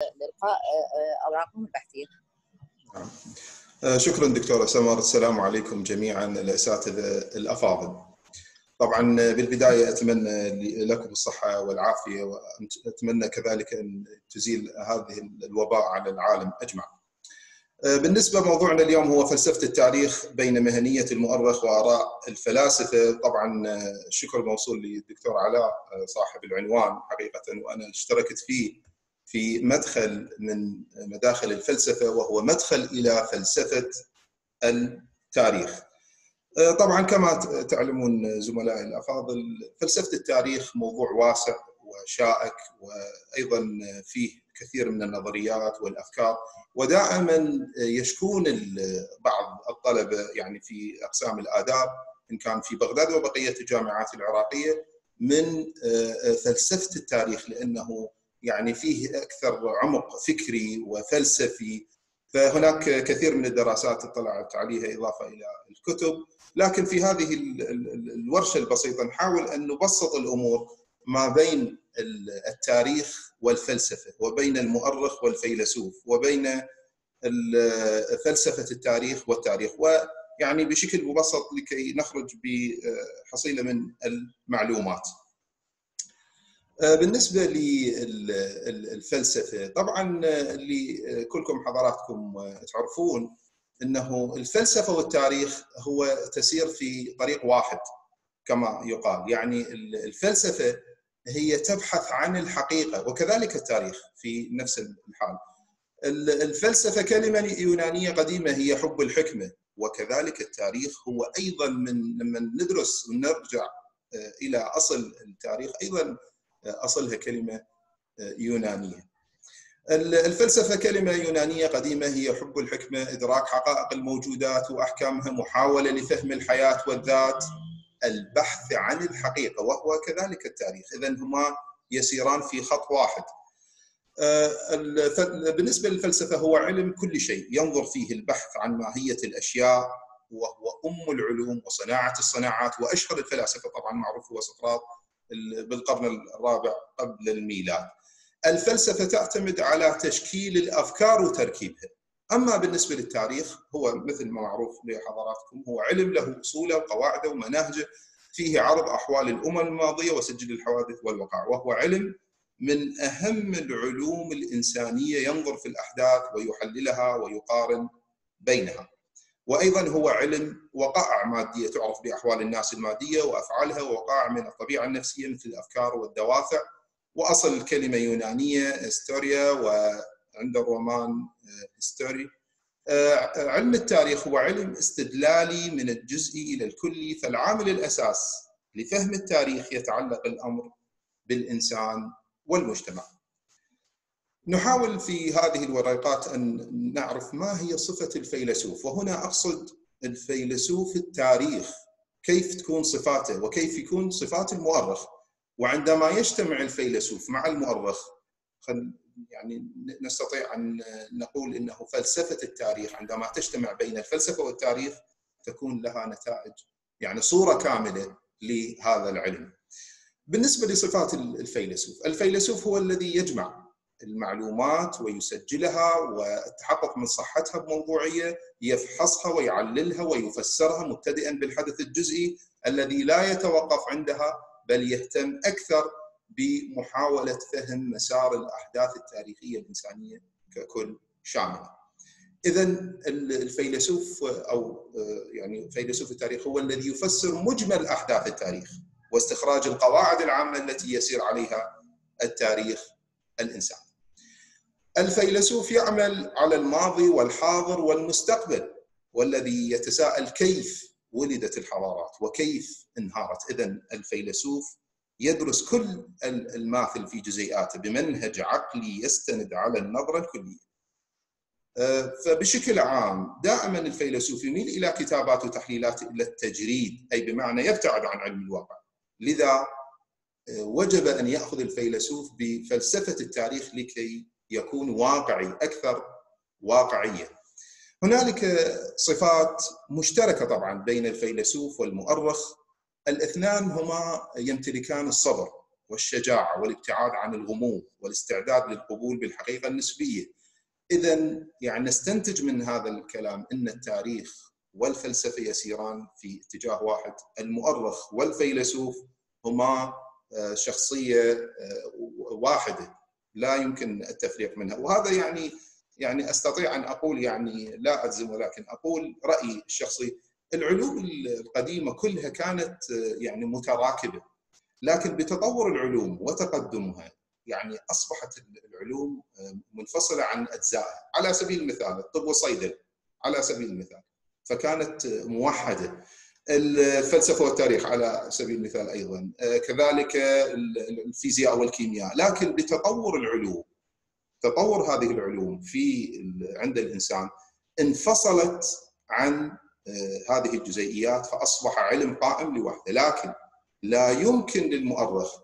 لإلقاء أوراقهم البحثية. شكرا دكتورة سمر. السلام عليكم جميعا الأساتذة الأفاضل. طبعا بالبداية أتمنى لكم الصحة والعافية وأتمنى كذلك أن تزيل هذه الوباء على العالم أجمع بالنسبة موضوعنا اليوم هو فلسفة التاريخ بين مهنية المؤرخ وآراء الفلاسفة. طبعا الشكر موصول للدكتور علاء صاحب العنوان حقيقة وأنا اشتركت فيه في مدخل من مداخل الفلسفة وهو مدخل إلى فلسفة التاريخ. طبعا كما تعلمون زملائي الأفاضل فلسفة التاريخ موضوع واسع وشائك وأيضا فيه كثير من النظريات والأفكار. ودائما يشكون بعض الطلبة يعني في أقسام الآداب إن كان في بغداد وبقية الجامعات العراقية من فلسفة التاريخ لأنه يعني فيه أكثر عمق فكري وفلسفي فهناك كثير من الدراسات اطلعت عليها إضافة إلى الكتب لكن في هذه الورشة البسيطة نحاول أن نبسط الأمور ما بين التاريخ والفلسفة وبين المؤرخ والفيلسوف وبين فلسفة التاريخ والتاريخ ويعني بشكل مبسط لكي نخرج بحصيلة من المعلومات. بالنسبة للفلسفه طبعا اللي كلكم حضراتكم تعرفون إنه الفلسفة والتاريخ هو تسير في طريق واحد كما يقال. يعني الفلسفة هي تبحث عن الحقيقة وكذلك التاريخ في نفس الحال. الفلسفة كلمة يونانية قديمة هي حب الحكمة وكذلك التاريخ هو أيضا من لما ندرس ونرجع إلى أصل التاريخ أيضا أصلها كلمة يونانية. الفلسفة كلمة يونانية قديمة هي حب الحكمة إدراك حقائق الموجودات وأحكامها محاولة لفهم الحياة والذات البحث عن الحقيقة وهو كذلك التاريخ. اذا هما يسيران في خط واحد. بالنسبة للفلسفة هو علم كل شيء ينظر فيه البحث عن ماهية الأشياء وهو أم العلوم وصناعة الصناعات وأشهر الفلاسفة طبعا معروف هو سقراط بالقرن الرابع قبل الميلاد. الفلسفة تعتمد على تشكيل الأفكار وتركيبها. أما بالنسبة للتاريخ هو مثل ما معروف لحضراتكم هو علم له أصوله وقواعده ومناهجه فيه عرض أحوال الأمم الماضية وسجل الحوادث والوقائع وهو علم من أهم العلوم الإنسانية ينظر في الأحداث ويحللها ويقارن بينها. وأيضا هو علم وقائع ماديه تعرف بأحوال الناس المادية وأفعالها ووقائع من الطبيعة النفسية مثل الأفكار والدوافع وأصل الكلمة يونانية هستوريا وعند الرومان هستوري علم التاريخ هو علم استدلالي من الجزئي إلى الكلي فالعامل الأساس لفهم التاريخ يتعلق الأمر بالإنسان والمجتمع. نحاول في هذه الورقات أن نعرف ما هي صفة الفيلسوف وهنا أقصد الفيلسوف التاريخ كيف تكون صفاته وكيف يكون صفات المؤرخ وعندما يجتمع الفيلسوف مع المؤرخ يعني نستطيع أن نقول إنه فلسفة التاريخ عندما تجتمع بين الفلسفة والتاريخ تكون لها نتائج يعني صورة كاملة لهذا العلم. بالنسبة لصفات الفيلسوف، الفيلسوف هو الذي يجمع المعلومات ويسجلها والتحقق من صحتها بموضوعية، يفحصها ويعللها ويفسرها مبتدئا بالحدث الجزئي الذي لا يتوقف عندها بل يهتم أكثر بمحاولة فهم مسار الأحداث التاريخية الإنسانية ككل شاملة. اذا الفيلسوف أو يعني فيلسوف التاريخ هو الذي يفسر مجمل أحداث التاريخ واستخراج القواعد العامة التي يسير عليها التاريخ الإنساني. الفيلسوف يعمل على الماضي والحاضر والمستقبل والذي يتساءل كيف ولدت الحضارات وكيف انهارت. اذا الفيلسوف يدرس كل الماثل في جزيئاته بمنهج عقلي يستند على النظرة الكلية. فبشكل عام دائما الفيلسوف يميل إلى كتابات وتحليلات إلى التجريد أي بمعنى يبتعد عن علم الواقع. لذا وجب أن يأخذ الفيلسوف بفلسفة التاريخ لكي يكون واقعي أكثر واقعية. هنالك صفات مشتركة طبعا بين الفيلسوف والمؤرخ. الاثنان هما يمتلكان الصبر والشجاعة والابتعاد عن الغموض والاستعداد للقبول بالحقيقة النسبية. اذا يعني نستنتج من هذا الكلام إن التاريخ والفلسفة يسيران في اتجاه واحد، المؤرخ والفيلسوف هما آه، شخصية آه، واحدة. لا يمكن التفريق منها. وهذا يعني يعني أستطيع أن أقول يعني لا أجزم ولكن أقول رأيي الشخصي. العلوم القديمة كلها كانت يعني متراكبة لكن بتطور العلوم وتقدمها يعني أصبحت العلوم منفصلة عن أجزائها. على سبيل المثال الطب والصيدله على سبيل المثال فكانت موحدة. الفلسفة والتاريخ على سبيل المثال أيضا. كذلك الفيزياء والكيمياء. لكن بتطور العلوم تطور هذه العلوم في عند الإنسان انفصلت عن آه، هذه الجزيئيات فأصبح علم قائم لوحده. لكن لا يمكن للمؤرخ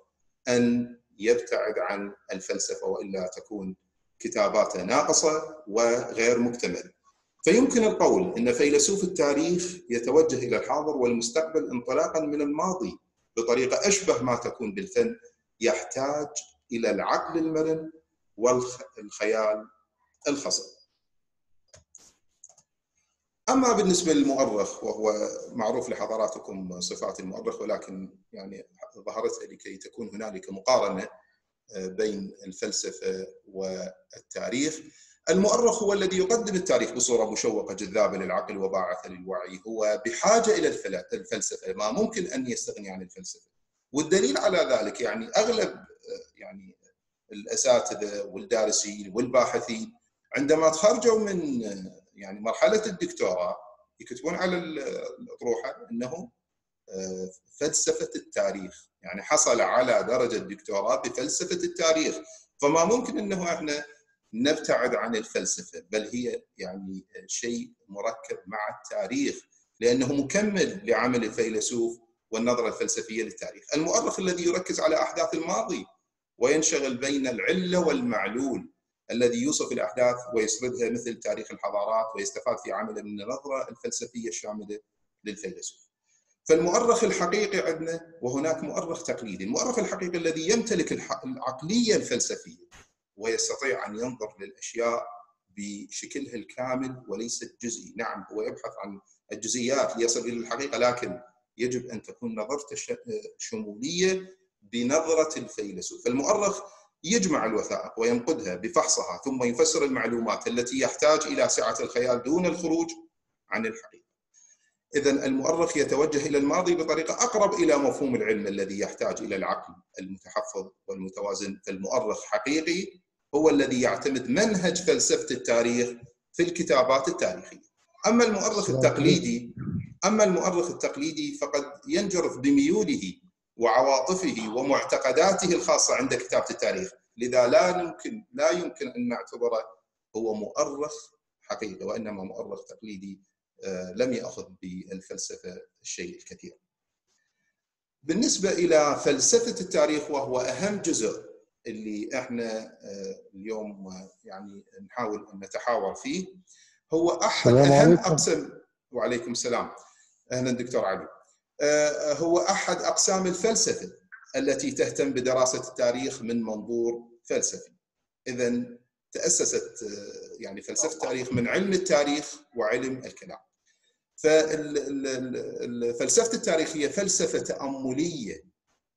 أن يبتعد عن الفلسفة وإلا تكون كتاباته ناقصة وغير مكتمله. فيمكن القول إن فيلسوف التاريخ يتوجه إلى الحاضر والمستقبل انطلاقا من الماضي بطريقة أشبه ما تكون بالفن يحتاج إلى العقل المرن والخيال الخصب. أما بالنسبة للمؤرخ وهو معروف لحضراتكم صفات المؤرخ ولكن يعني ظهرت لكي تكون هنالك مقارنة آه، بين الفلسفة والتاريخ. المؤرخ هو الذي يقدم التاريخ بصورة مشوقة جذابة للعقل وباعثة للوعي، هو بحاجة إلى الفلسفة، ما ممكن أن يستغني عن الفلسفة. والدليل على ذلك يعني أغلب آه، يعني الأساتذة والدارسين والباحثين عندما تخرجوا من يعني مرحلة الدكتوراه يكتبون على الأطروحة إنه آه، فلسفة التاريخ. يعني حصل على درجة دكتوراه بفلسفة التاريخ. فما ممكن إنه إحنا نبتعد عن الفلسفة بل هي يعني شيء مركب مع التاريخ لأنه مكمل لعمل الفيلسوف والنظرة الفلسفية للتاريخ. المؤرخ الذي يركز على أحداث الماضي وينشغل بين العلة والمعلول الذي يوصف الأحداث ويسردها مثل تاريخ الحضارات ويستفاد في عمله من النظرة الفلسفية الشاملة للفيلسوف. فالمؤرخ الحقيقي عندنا وهناك مؤرخ تقليدي، المؤرخ الحقيقي الذي يمتلك العقلية الفلسفية ويستطيع أن ينظر للأشياء بشكلها الكامل وليس الجزئي، نعم هو يبحث عن الجزئيات ليصل إلى الحقيقة لكن يجب أن تكون نظرته شمولية بنظرة الفيلسوف. المؤرخ يجمع الوثائق وينقدها بفحصها ثم يفسر المعلومات التي يحتاج إلى سعة الخيال دون الخروج عن الحقيقة. إذا المؤرخ يتوجه إلى الماضي بطريقة أقرب إلى مفهوم العلم الذي يحتاج إلى العقل المتحفظ والمتوازن. فالمؤرخ حقيقي هو الذي يعتمد منهج فلسفة التاريخ في الكتابات التاريخية. أما المؤرخ التقليدي أما المؤرخ التقليدي فقد ينجرف بميوله وعواطفه ومعتقداته الخاصة عند كتابة التاريخ، لذا لا يمكن لا يمكن أن نعتبره هو مؤرخ حقيقي وإنما مؤرخ تقليدي آه، لم يأخذ بالفلسفة الشيء الكثير. بالنسبة إلى فلسفة التاريخ وهو أهم جزء اللي إحنا آه، اليوم يعني نحاول أن نتحاور فيه هو أحد أهم اقسام وعليكم السلام أهلا دكتور علي آه، هو أحد أقسام الفلسفة التي تهتم بدراسة التاريخ من منظور فلسفي. اذا تأسست آه، يعني فلسفة التاريخ من علم التاريخ وعلم الكلام. ففلسفه التاريخ هي فلسفة تأملية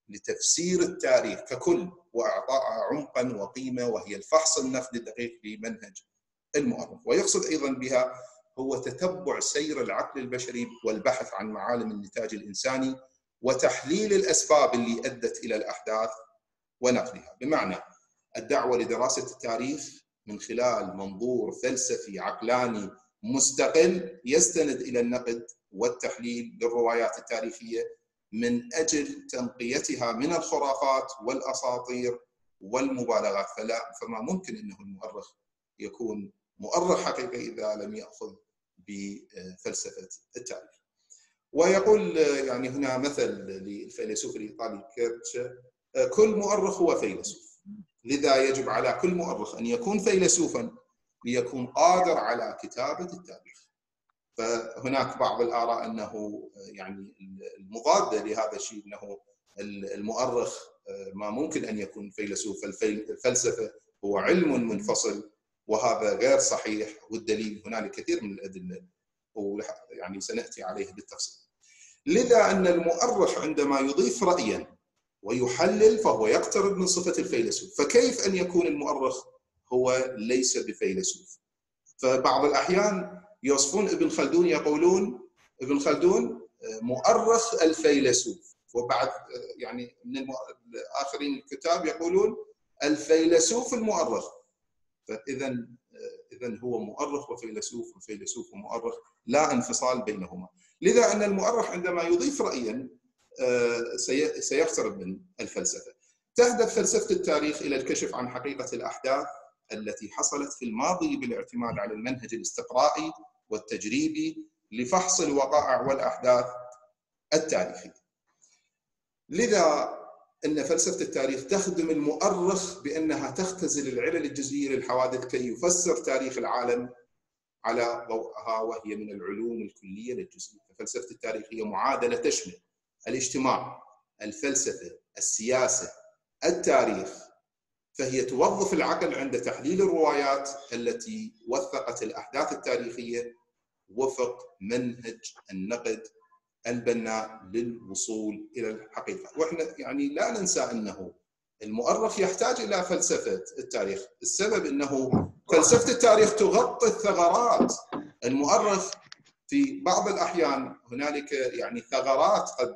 لتفسير التاريخ ككل واعطاء عمقا وقيمة وهي الفحص النقدي الدقيق لمنهج المؤرخ. ويقصد أيضا بها هو تتبع سير العقل البشري والبحث عن معالم النتاج الإنساني وتحليل الأسباب اللي أدت إلى الأحداث ونقلها، بمعنى الدعوة لدراسة التاريخ من خلال منظور فلسفي عقلاني مستقل يستند إلى النقد والتحليل للروايات التاريخية من أجل تنقيتها من الخرافات والأساطير والمبالغات فلا فما ممكن إنه المؤرخ يكون مؤرخ حقيقي إذا لم يأخذ بفلسفة التاريخ. ويقول يعني هنا مثل للفيلسوف الإيطالي كيرتشا كل مؤرخ هو فيلسوف لذا يجب على كل مؤرخ أن يكون فيلسوفا ليكون قادر على كتابة التاريخ. فهناك بعض الآراء أنه يعني المضاده لهذا الشيء أنه المؤرخ ما ممكن أن يكون فيلسوف الفلسفة هو علم منفصل وهذا غير صحيح والدليل هنالك كثير من الأدلة ويعني سنأتي عليه بالتفصيل. لذا أن المؤرخ عندما يضيف رايا ويحلل فهو يقترب من صفة الفيلسوف، فكيف أن يكون المؤرخ هو ليس بفيلسوف؟ فبعض الأحيان يوصفون ابن خلدون يقولون ابن خلدون مؤرخ الفيلسوف. وبعد يعني من اخرين الكتاب يقولون الفيلسوف المؤرخ. فاذا اذا هو مؤرخ وفيلسوف وفيلسوف ومؤرخ لا انفصال بينهما. لذا أن المؤرخ عندما يضيف رايا آه، سيقترب من الفلسفة. تهدف فلسفة التاريخ إلى الكشف عن حقيقة الأحداث التي حصلت في الماضي بالإعتماد على المنهج الاستقرائي والتجريبي لفحص الوقائع والأحداث التاريخية. لذا إن فلسفة التاريخ تخدم المؤرخ بأنها تختزل العلل الجزئية للحوادث كي يفسر تاريخ العالم على ضوءها وهي من العلوم الكلية للجزئية، فلسفه التاريخ هي معادلة تشمل الاجتماع، الفلسفة، السياسة، التاريخ، فهي توظف العقل عند تحليل الروايات التي وثقت الأحداث التاريخية وفق منهج النقد البناء للوصول إلى الحقيقة، وإحنا يعني لا ننسى أنه المؤرخ يحتاج إلى فلسفة التاريخ، السبب أنه فلسفة التاريخ تغطي الثغرات، المؤرخ في بعض الأحيان هنالك يعني ثغرات قد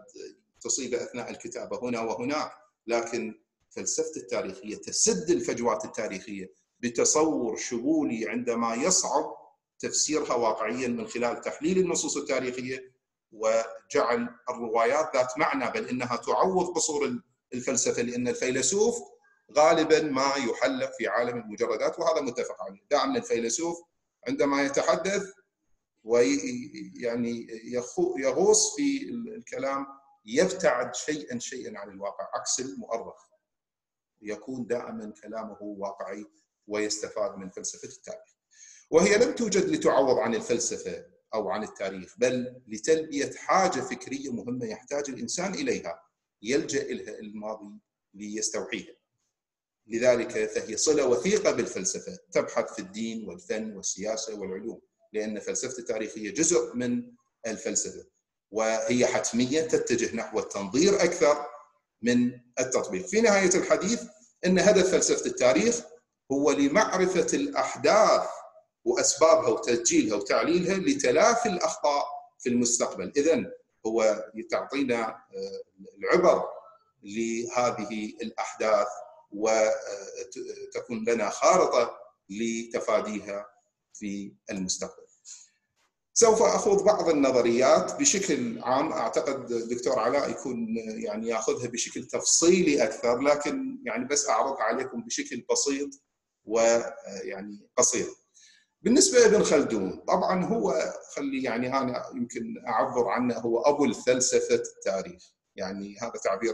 تصيب أثناء الكتابة هنا وهناك، لكن فلسفه التاريخ هي تسد الفجوات التاريخية بتصور شمولي عندما يصعب تفسيرها واقعيا من خلال تحليل النصوص التاريخية وجعل الروايات ذات معنى بل إنها تعوض قصور الفلسفة لأن الفيلسوف غالبا ما يحلق في عالم المجردات وهذا متفق عليه، دائما الفيلسوف عندما يتحدث ويعني يغوص في الكلام يبتعد شيئا شيئا عن الواقع عكس المؤرخ. يكون دائما كلامه واقعي ويستفاد من فلسفة التاريخ. وهي لم توجد لتعوض عن الفلسفة أو عن التاريخ بل لتلبية حاجة فكرية مهمة يحتاج الإنسان إليها يلجأ إليها الماضي ليستوحيها. لذلك فهي صلة وثيقة بالفلسفة تبحث في الدين والفن والسياسة والعلوم لأن فلسفة التاريخ هي جزء من الفلسفة وهي حتمية تتجه نحو التنظير أكثر من التطبيق. في نهاية الحديث إن هدف فلسفة التاريخ هو لمعرفة الأحداث وأسبابها وتسجيلها وتعليلها لتلافي الأخطاء في المستقبل، اذا هو تعطينا آه، العبر لهذه الأحداث وتكون لنا خارطة لتفاديها في المستقبل. سوف أخوض بعض النظريات بشكل عام. أعتقد دكتور علاء يكون يعني يأخذها بشكل تفصيلي أكثر لكن يعني بس اعرضها عليكم بشكل بسيط ويعني قصير. بالنسبة لابن خلدون طبعا هو خلي يعني أنا يمكن أعبر عنه هو أبو الفلسفة التاريخ. يعني هذا تعبير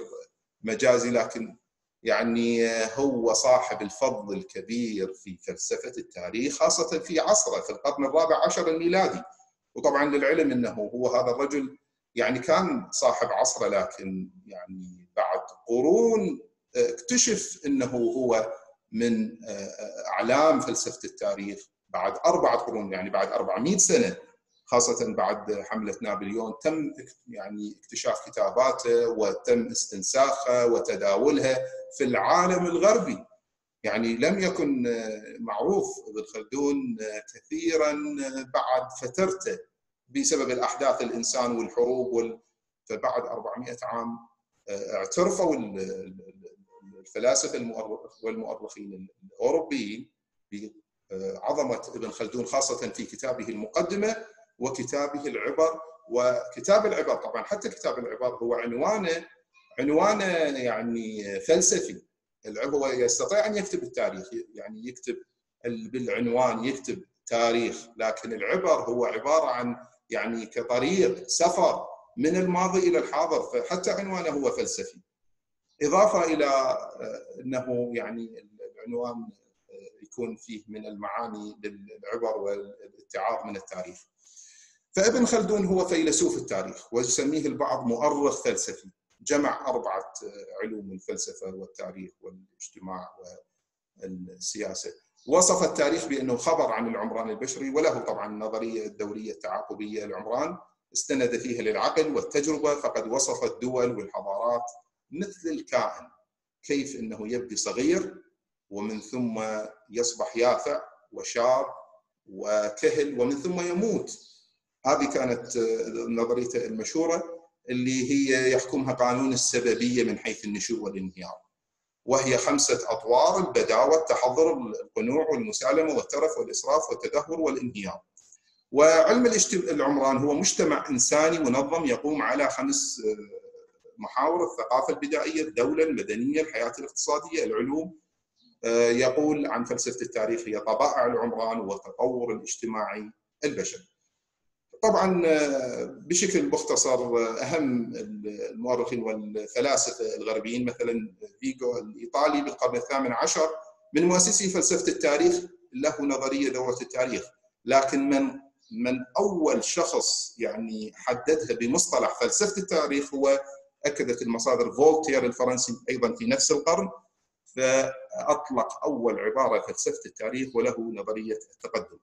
مجازي لكن يعني هو صاحب الفضل الكبير في فلسفة التاريخ خاصة في عصره في القرن الرابع عشر الميلادي. وطبعا للعلم إنه هو هذا الرجل يعني كان صاحب عصره لكن يعني بعد قرون اكتشف إنه هو من أعلام فلسفة التاريخ بعد أربعة قرون يعني بعد 400 سنة خاصة بعد حملة نابليون تم يعني اكتشاف كتاباته وتم استنساخها وتداولها في العالم الغربي. يعني لم يكن معروف ابن خلدون كثيرا بعد فترته بسبب الأحداث الإنسان والحروب وال... فبعد 400 عام اعترفوا الفلاسفة والمؤرخين الأوروبيين بعظمه ابن خلدون خاصة في كتابه المقدمة وكتابه العبر وكتاب العبر. طبعا حتى كتاب العبر هو عنوانه عنوانه يعني فلسفي. هو يستطيع أن يكتب التاريخ يعني يكتب بالعنوان يكتب تاريخ لكن العبر هو عبارة عن يعني كطريق سفر من الماضي إلى الحاضر فحتى عنوانه هو فلسفي إضافة إلى آه، أنه يعني العنوان آه، يكون فيه من المعاني للعبر والاتعاظ من التاريخ. فابن خلدون هو فيلسوف التاريخ ويسميه البعض مؤرخ فلسفي جمع أربعة علوم الفلسفة والتاريخ والاجتماع والسياسة. وصف التاريخ بأنه خبر عن العمران البشري وله طبعا النظريه الدوريه التعاقبيه للعمران استند فيها للعقل والتجربة فقد وصف الدول والحضارات مثل الكائن كيف إنه يبدي صغير ومن ثم يصبح يافع وشاب وكهل ومن ثم يموت. هذه كانت نظريته المشهورة. اللي هي يحكمها قانون السببية من حيث النشوء والانهيار وهي خمسة أطوار البداوه التحضر القنوع والمسالمة والترف والإسراف والتدهور والانهيار وعلم العمران هو مجتمع إنساني منظم يقوم على خمس محاور الثقافة البدائية، الدولة، المدنية، الحياة الاقتصادية، العلوم. يقول عن فلسفة التاريخ هي طبائع العمران والتطور الاجتماعي البشري. طبعا بشكل مختصر أهم المؤرخين والفلاسفة الغربيين مثلا فيجو الإيطالي بالقرن الثامن عشر من مؤسسي فلسفة التاريخ له نظرية دوره التاريخ، لكن من من أول شخص يعني حددها بمصطلح فلسفة التاريخ هو أكدت المصادر فولتير الفرنسي أيضا في نفس القرن فأطلق أول عبارة فلسفة التاريخ وله نظرية التقدم.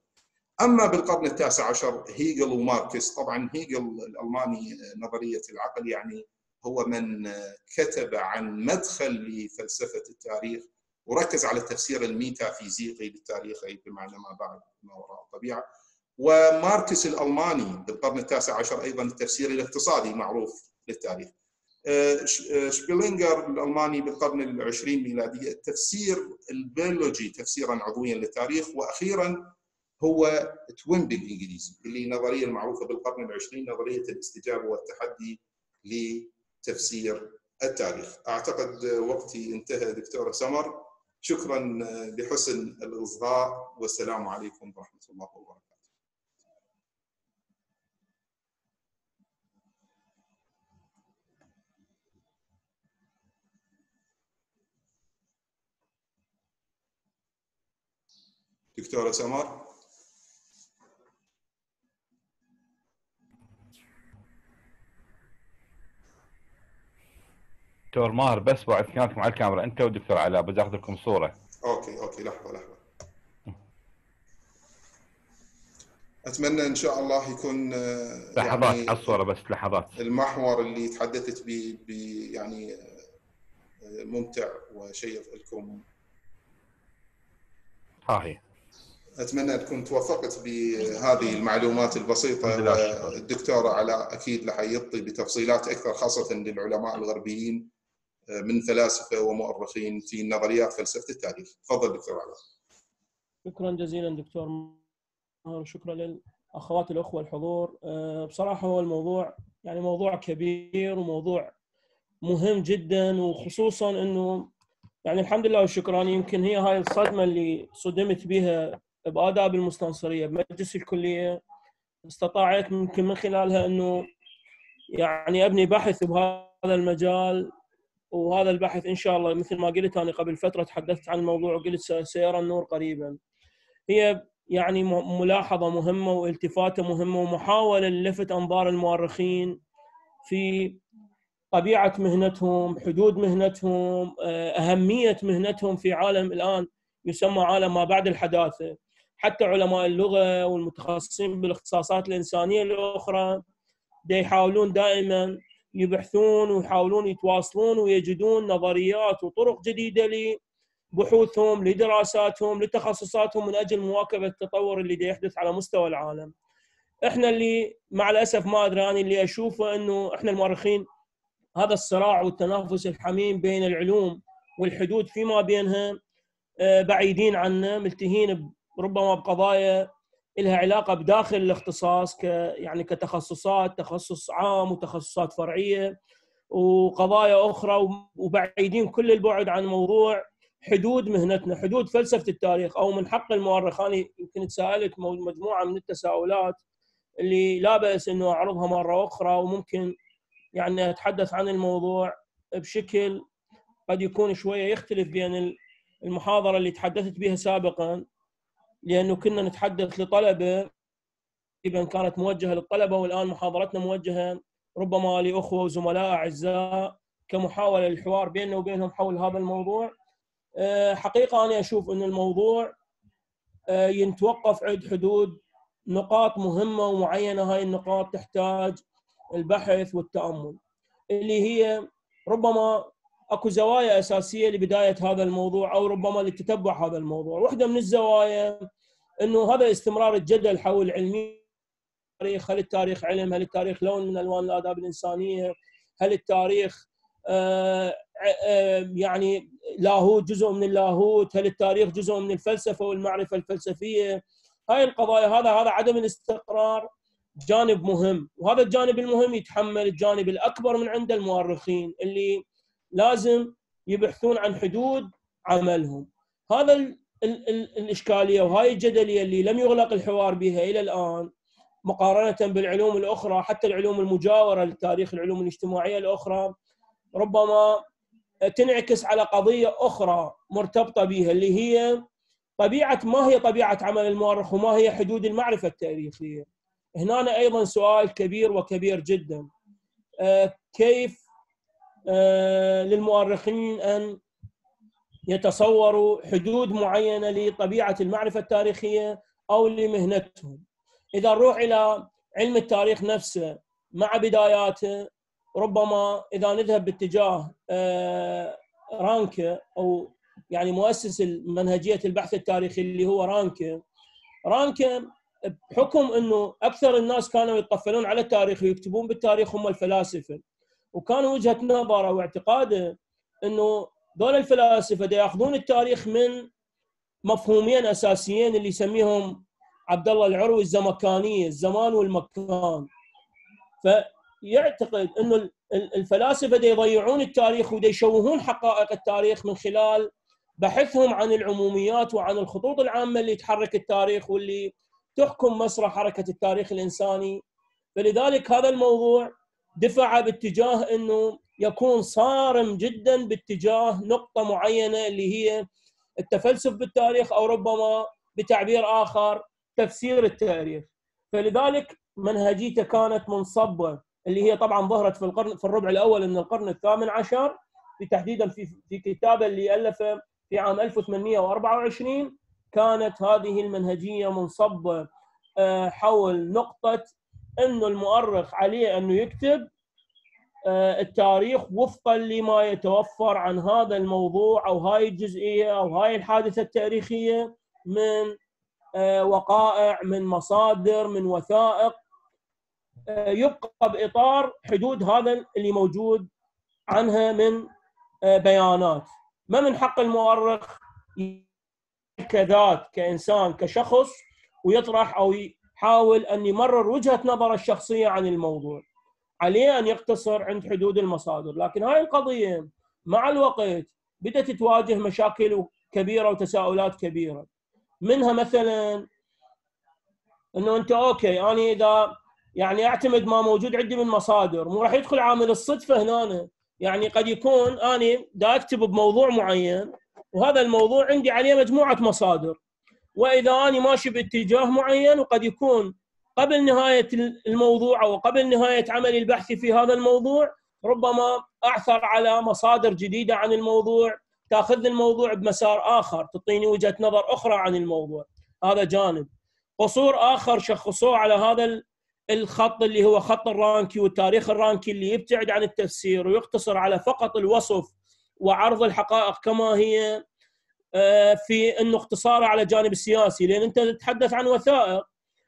أما بالقرن التاسع عشر هيجل وماركس طبعا هيجل الألماني نظرية العقل يعني هو من كتب عن مدخل لفلسفة التاريخ وركز على التفسير الميتافيزيقي للتاريخ أي بمعنى ما بعد ما وراء الطبيعة. وماركس الألماني بالقرن التاسع عشر أيضا التفسير الاقتصادي معروف للتاريخ. شبينجلر الألماني بالقرن العشرين ميلادي التفسير البيولوجي تفسيرا عضويا للتاريخ وأخيرا هو توينبي الانجليزي اللي نظرية المعروفة بالقرن العشرين نظرية الاستجابة والتحدي لتفسير التاريخ. أعتقد وقتي انتهى دكتورة سمر. شكرا لحسن الإصغاء والسلام عليكم ورحمة الله وبركاته. دكتورة سمر؟ دكتور ماهر بس بعد كانت مع الكاميرا انت والدكتور علاء بس اخذ لكم صورة. okay okay لحظة لحظة. أتمنى إن شاء الله يكون لحظات يعني على الصورة بس لحظات. المحور اللي تحدثت به يعني ممتع وشيق لكم. ها هي. أتمنى تكون توفقت بهذه المعلومات البسيطة. والدكتور علاء أكيد راح يعطي بتفصيلات أكثر خاصة للعلماء الغربيين. من فلاسفة ومؤرخين في نظريات فلسفة التاريخ. تفضل دكتور علاء شكرا جزيلا دكتور وشكرا للأخوات الأخوة الحضور. بصراحة هو الموضوع يعني موضوع كبير وموضوع مهم جدا وخصوصا إنه يعني الحمد لله والشكران يمكن هي هاي الصدمة اللي صدمت بها بآداب المستنصرية بمجلس الكلية. استطاعت يمكن من خلالها إنه يعني أبني بحث بهذا المجال. وهذا البحث إن شاء الله مثل ما قلت أنا قبل فترة تحدثت عن الموضوع وقلت سيرى النور قريبا. هي يعني ملاحظة مهمة والتفاتة مهمة ومحاولة للفت أنظار المؤرخين في طبيعة مهنتهم، حدود مهنتهم، أهمية مهنتهم في عالم الآن يسمى عالم ما بعد الحداثة. حتى علماء اللغة والمتخصصين بالإختصاصات الإنسانية الأخرى يحاولون دائما يبحثون ويحاولون يتواصلون ويجدون نظريات وطرق جديدة لبحوثهم لدراساتهم لتخصصاتهم من أجل مواكبة التطور اللي يحدث على مستوى العالم. إحنا اللي مع الأسف ما أدري أنا اللي أشوفه إنه إحنا المؤرخين هذا الصراع والتنافس الحميم بين العلوم والحدود فيما بينها بعيدين عنا ملتهين ربما بقضايا لها علاقة بداخل الاختصاص ك يعني كتخصصات تخصص عام وتخصصات فرعية وقضايا أخرى وبعيدين كل البعد عن موضوع حدود مهنتنا حدود فلسفة التاريخ أو من حق المؤرخ. أنا يمكن تسالت مجموعة من التساؤلات اللي لا بأس إنه أعرضها مرة أخرى وممكن يعني أتحدث عن الموضوع بشكل قد يكون شوية يختلف بين المحاضرة اللي تحدثت بها سابقا لأنه كنا نتحدث لطلبة تقريبا كانت موجهة للطلبة والآن محاضرتنا موجهة ربما لأخوة وزملاء أعزاء كمحاولة للحوار بيننا وبينهم حول هذا الموضوع. آه، حقيقة أنا أشوف ان الموضوع آه، يتوقف عند حدود نقاط مهمة ومعينة. هاي النقاط تحتاج البحث والتأمل اللي هي ربما اكو زوايا اساسية لبداية هذا الموضوع أو ربما لتتبع هذا الموضوع، واحدة من الزوايا انه هذا استمرار الجدل حول علمية التاريخ هل التاريخ علم هل التاريخ لون من الوان الآداب الإنسانية هل التاريخ آه، آه، يعني لاهوت جزء من اللاهوت هل التاريخ جزء من الفلسفة والمعرفة الفلسفية. هاي القضايا هذا هذا عدم الاستقرار جانب مهم وهذا الجانب المهم يتحمل الجانب الأكبر من عند المؤرخين اللي لازم يبحثون عن حدود عملهم هذا ال ال ال الإشكالية وهاي الجدلية اللي لم يغلق الحوار بها إلى الآن مقارنة بالعلوم الأخرى حتى العلوم المجاورة للتاريخ العلوم الاجتماعية الأخرى ربما تنعكس على قضية أخرى مرتبطة بها اللي هي طبيعة ما هي طبيعة عمل المؤرخ وما هي حدود المعرفة التاريخية. هنا أيضا سؤال كبير وكبير جدا. آه، كيف للمؤرخين أن يتصوروا حدود معينة لطبيعة المعرفة التاريخية أو لمهنتهم. إذا نروح إلى علم التاريخ نفسه مع بداياته ربما إذا نذهب باتجاه آه، رانكا أو يعني مؤسس منهجية البحث التاريخي اللي هو رانكا رانكا بحكم إنه أكثر الناس كانوا يتطفلون على التاريخ ويكتبون بالتاريخ هم الفلاسفة وكان وجهة نظره واعتقاده إنه دول الفلاسفة يأخذون التاريخ من مفهومين أساسيين اللي يسميهم عبد الله العروي الزمكانيه الزمان والمكان. فيعتقد إنه الفلاسفة دي يضيعون التاريخ ودي يشوهون حقائق التاريخ من خلال بحثهم عن العموميات وعن الخطوط العامة اللي تحرك التاريخ واللي تحكم مسرح حركة التاريخ الإنساني. فلذلك هذا الموضوع دفع باتجاه إنه يكون صارم جدا باتجاه نقطة معينة اللي هي التفلسف بالتاريخ أو ربما بتعبير آخر تفسير التاريخ. فلذلك منهجيته كانت منصبة اللي هي طبعا ظهرت في القرن في الربع الأول من القرن الثامن عشر في تحديدا في في كتابه اللي الفه في عام 1824 كانت هذه المنهجية منصبة آه، حول نقطة إنه المؤرخ عليه أنه يكتب آه، التاريخ وفقا لما يتوفر عن هذا الموضوع أو هاي الجزئية أو هاي الحادثة التاريخية من آه، وقائع من مصادر من وثائق آه، يبقى بإطار حدود هذا اللي موجود عنها من بيانات. ما من حق المؤرخ كذات كإنسان كشخص ويطرح أو يحاول أن يمرر وجهة نظره الشخصية عن الموضوع عليه أن يقتصر عند حدود المصادر. لكن هاي القضية مع الوقت بدأت تواجه مشاكل كبيرة وتساؤلات كبيرة. منها مثلا إنه أنت أوكي أنا إذا يعني أعتمد ما موجود عندي من مصادر مو راح يدخل عامل الصدفة هنا يعني قد يكون أنا دا أكتب بموضوع معين وهذا الموضوع عندي عليه مجموعة مصادر. وإذا أنا ماشي باتجاه معين وقد يكون قبل نهاية الموضوع أو قبل نهاية عملي البحثي في هذا الموضوع ربما أعثر على مصادر جديدة عن الموضوع تاخذ الموضوع بمسار آخر تعطيني وجهة نظر أخرى عن الموضوع. هذا جانب. قصور آخر شخصوه على هذا الخط اللي هو خط الرانكي والتاريخ الرانكي اللي يبتعد عن التفسير ويقتصر على فقط الوصف وعرض الحقائق كما هي. في انه اختصاره على الجانب السياسي لأن أنت تتحدث عن وثائق.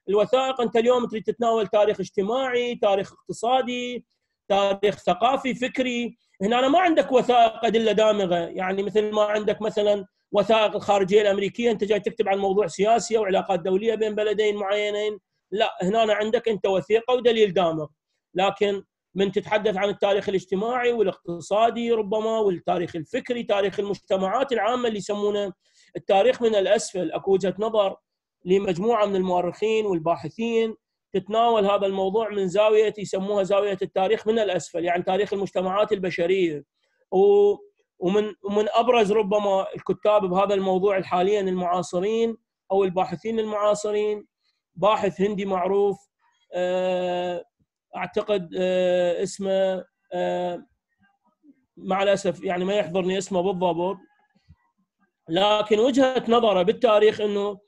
الوثائق أنت اليوم تريد تتناول تاريخ اجتماعي تاريخ اقتصادي تاريخ ثقافي فكري. هنا أنا ما عندك وثائق أدلة دامغة. يعني مثل ما عندك مثلا وثائق الخارجية الأمريكية أنت جاي تكتب عن موضوع سياسي أو علاقات دولية بين بلدين معينين. لا هنا عندك أنت وثيقة ودليل دامغ. لكن من تتحدث عن التاريخ الاجتماعي والاقتصادي ربما والتاريخ الفكري تاريخ المجتمعات العامة اللي يسمونه التاريخ من الأسفل. أكو وجهة نظر لمجموعة من المؤرخين والباحثين تتناول هذا الموضوع من زاوية يسموها زاوية التاريخ من الأسفل يعني تاريخ المجتمعات البشرية. ومن ومن أبرز ربما الكتاب بهذا الموضوع حاليا المعاصرين أو الباحثين المعاصرين باحث هندي معروف آه، أعتقد آه، اسمه آه، مع الأسف يعني ما يحضرني اسمه بالضبط. لكن وجهة نظره بالتاريخ إنه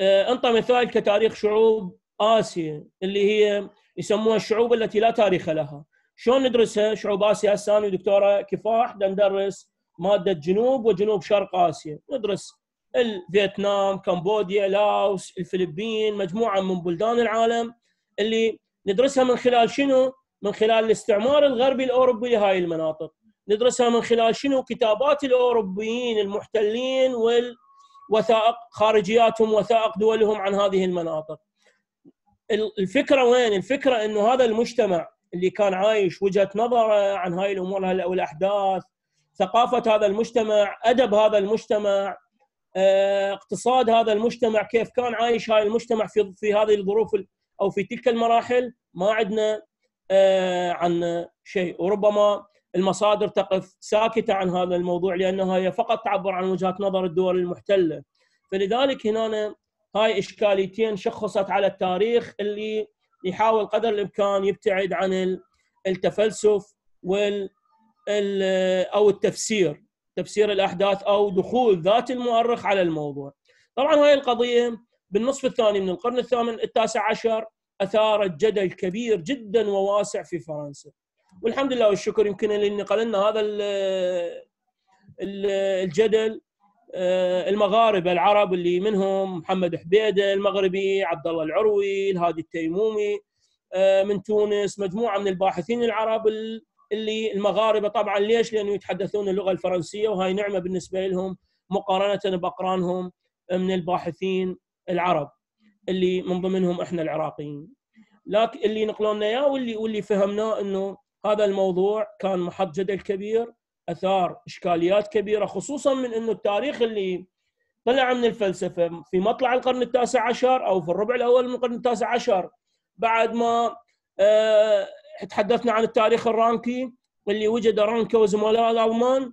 آه، أنطى مثال كتاريخ شعوب آسيا اللي هي يسموها الشعوب التي لا تاريخ لها. شلون ندرسها؟ شعوب آسيا أنا دكتوره كفاح ندرس مادة جنوب وجنوب شرق آسيا. ندرس الفيتنام كمبوديا لاوس الفلبين مجموعة من بلدان العالم اللي ندرسها من خلال شنو؟ من خلال الاستعمار الغربي الأوروبي لهذه المناطق. ندرسها من خلال شنو؟ كتابات الأوروبيين المحتلين والوثائق خارجياتهم وثائق دولهم عن هذه المناطق. الفكرة وين؟ الفكرة إنه هذا المجتمع اللي كان عايش وجهة نظره عن هاي الأمور والأحداث ثقافة هذا المجتمع أدب هذا المجتمع آه، اقتصاد هذا المجتمع كيف كان عايش هاي المجتمع في في هذه الظروف أو في تلك المراحل ما عندنا آه، عن شيء وربما المصادر تقف ساكتة عن هذا الموضوع لأنها هي فقط تعبر عن وجهات نظر الدول المحتلة فلذلك هنا هاي إشكاليتين شخصت على التاريخ اللي يحاول قدر الإمكان يبتعد عن التفلسف وال أو التفسير تفسير الأحداث أو دخول ذات المؤرخ على الموضوع. طبعا هاي القضية بالنصف الثاني من القرن الثامن التاسع عشر اثارت جدل كبير جدا وواسع في فرنسا. والحمد لله والشكر يمكن اللي نقل لنا هذا الجدل آه، المغاربة العرب اللي منهم محمد حبيدة المغربي، عبد الله العروي، الهادي التيمومي آه، من تونس، مجموعة من الباحثين العرب اللي المغاربة طبعا ليش؟ لأنه يتحدثون اللغة الفرنسية وهاي نعمة بالنسبة لهم مقارنة بأقرانهم من الباحثين العرب اللي من ضمنهم إحنا العراقيين. لكن اللي نقلوا لنا إياه واللي واللي فهمناه إنه هذا الموضوع كان محط جدل كبير أثار إشكاليات كبيرة خصوصا من إنه التاريخ اللي طلع من الفلسفة في مطلع القرن التاسع عشر أو في الربع الأول من القرن التاسع عشر بعد ما آه تحدثنا عن التاريخ الرانكي اللي وجد رانكا وزملاء الألمان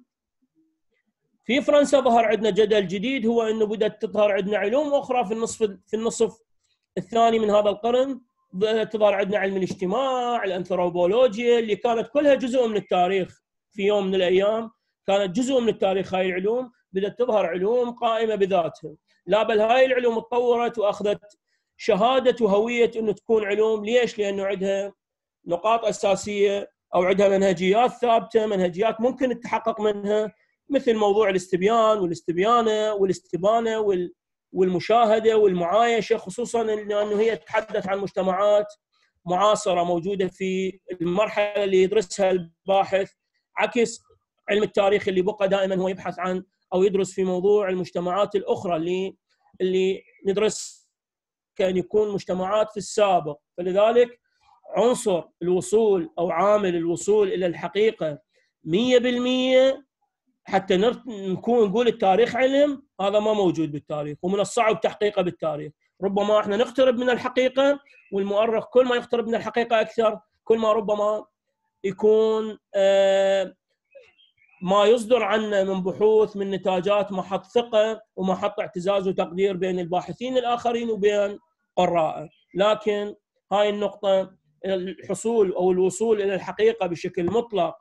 في فرنسا ظهر عندنا جدل جديد هو إنه بدأت تظهر عندنا علوم أخرى في النصف في النصف الثاني من هذا القرن تظهر عندنا علم الاجتماع، الأنثروبولوجيا اللي كانت كلها جزء من التاريخ في يوم من الأيام كانت جزء من التاريخ هاي العلوم بدأت تظهر علوم قائمة بذاتها. لا بل هاي العلوم تطورت وأخذت شهادة وهوية إنه تكون علوم. ليش؟ لأنه عندها نقاط أساسية أو عندها منهجيات ثابتة منهجيات ممكن التحقق منها. مثل موضوع الاستبيان والاستبيانة والاستبانة والمشاهدة والمعايشة خصوصا لأنه هي تتحدث عن مجتمعات معاصرة موجودة في المرحلة اللي يدرسها الباحث عكس علم التاريخ اللي بقى دائما هو يبحث عن أو يدرس في موضوع المجتمعات الأخرى اللي اللي ي كان يكون مجتمعات في السابق. فلذلك عنصر الوصول أو عامل الوصول إلى الحقيقة 100% حتى نكون نقول التاريخ علم هذا ما موجود بالتاريخ ومن الصعب تحقيقه بالتاريخ. ربما إحنا نقترب من الحقيقة والمؤرخ كل ما يقترب من الحقيقة أكثر كل ما ربما يكون آه، ما يصدر عنه من بحوث من نتاجات محط ثقة ومحط اعتزاز وتقدير بين الباحثين الآخرين وبين قراءه. لكن هاي النقطة الحصول أو الوصول إلى الحقيقة بشكل مطلق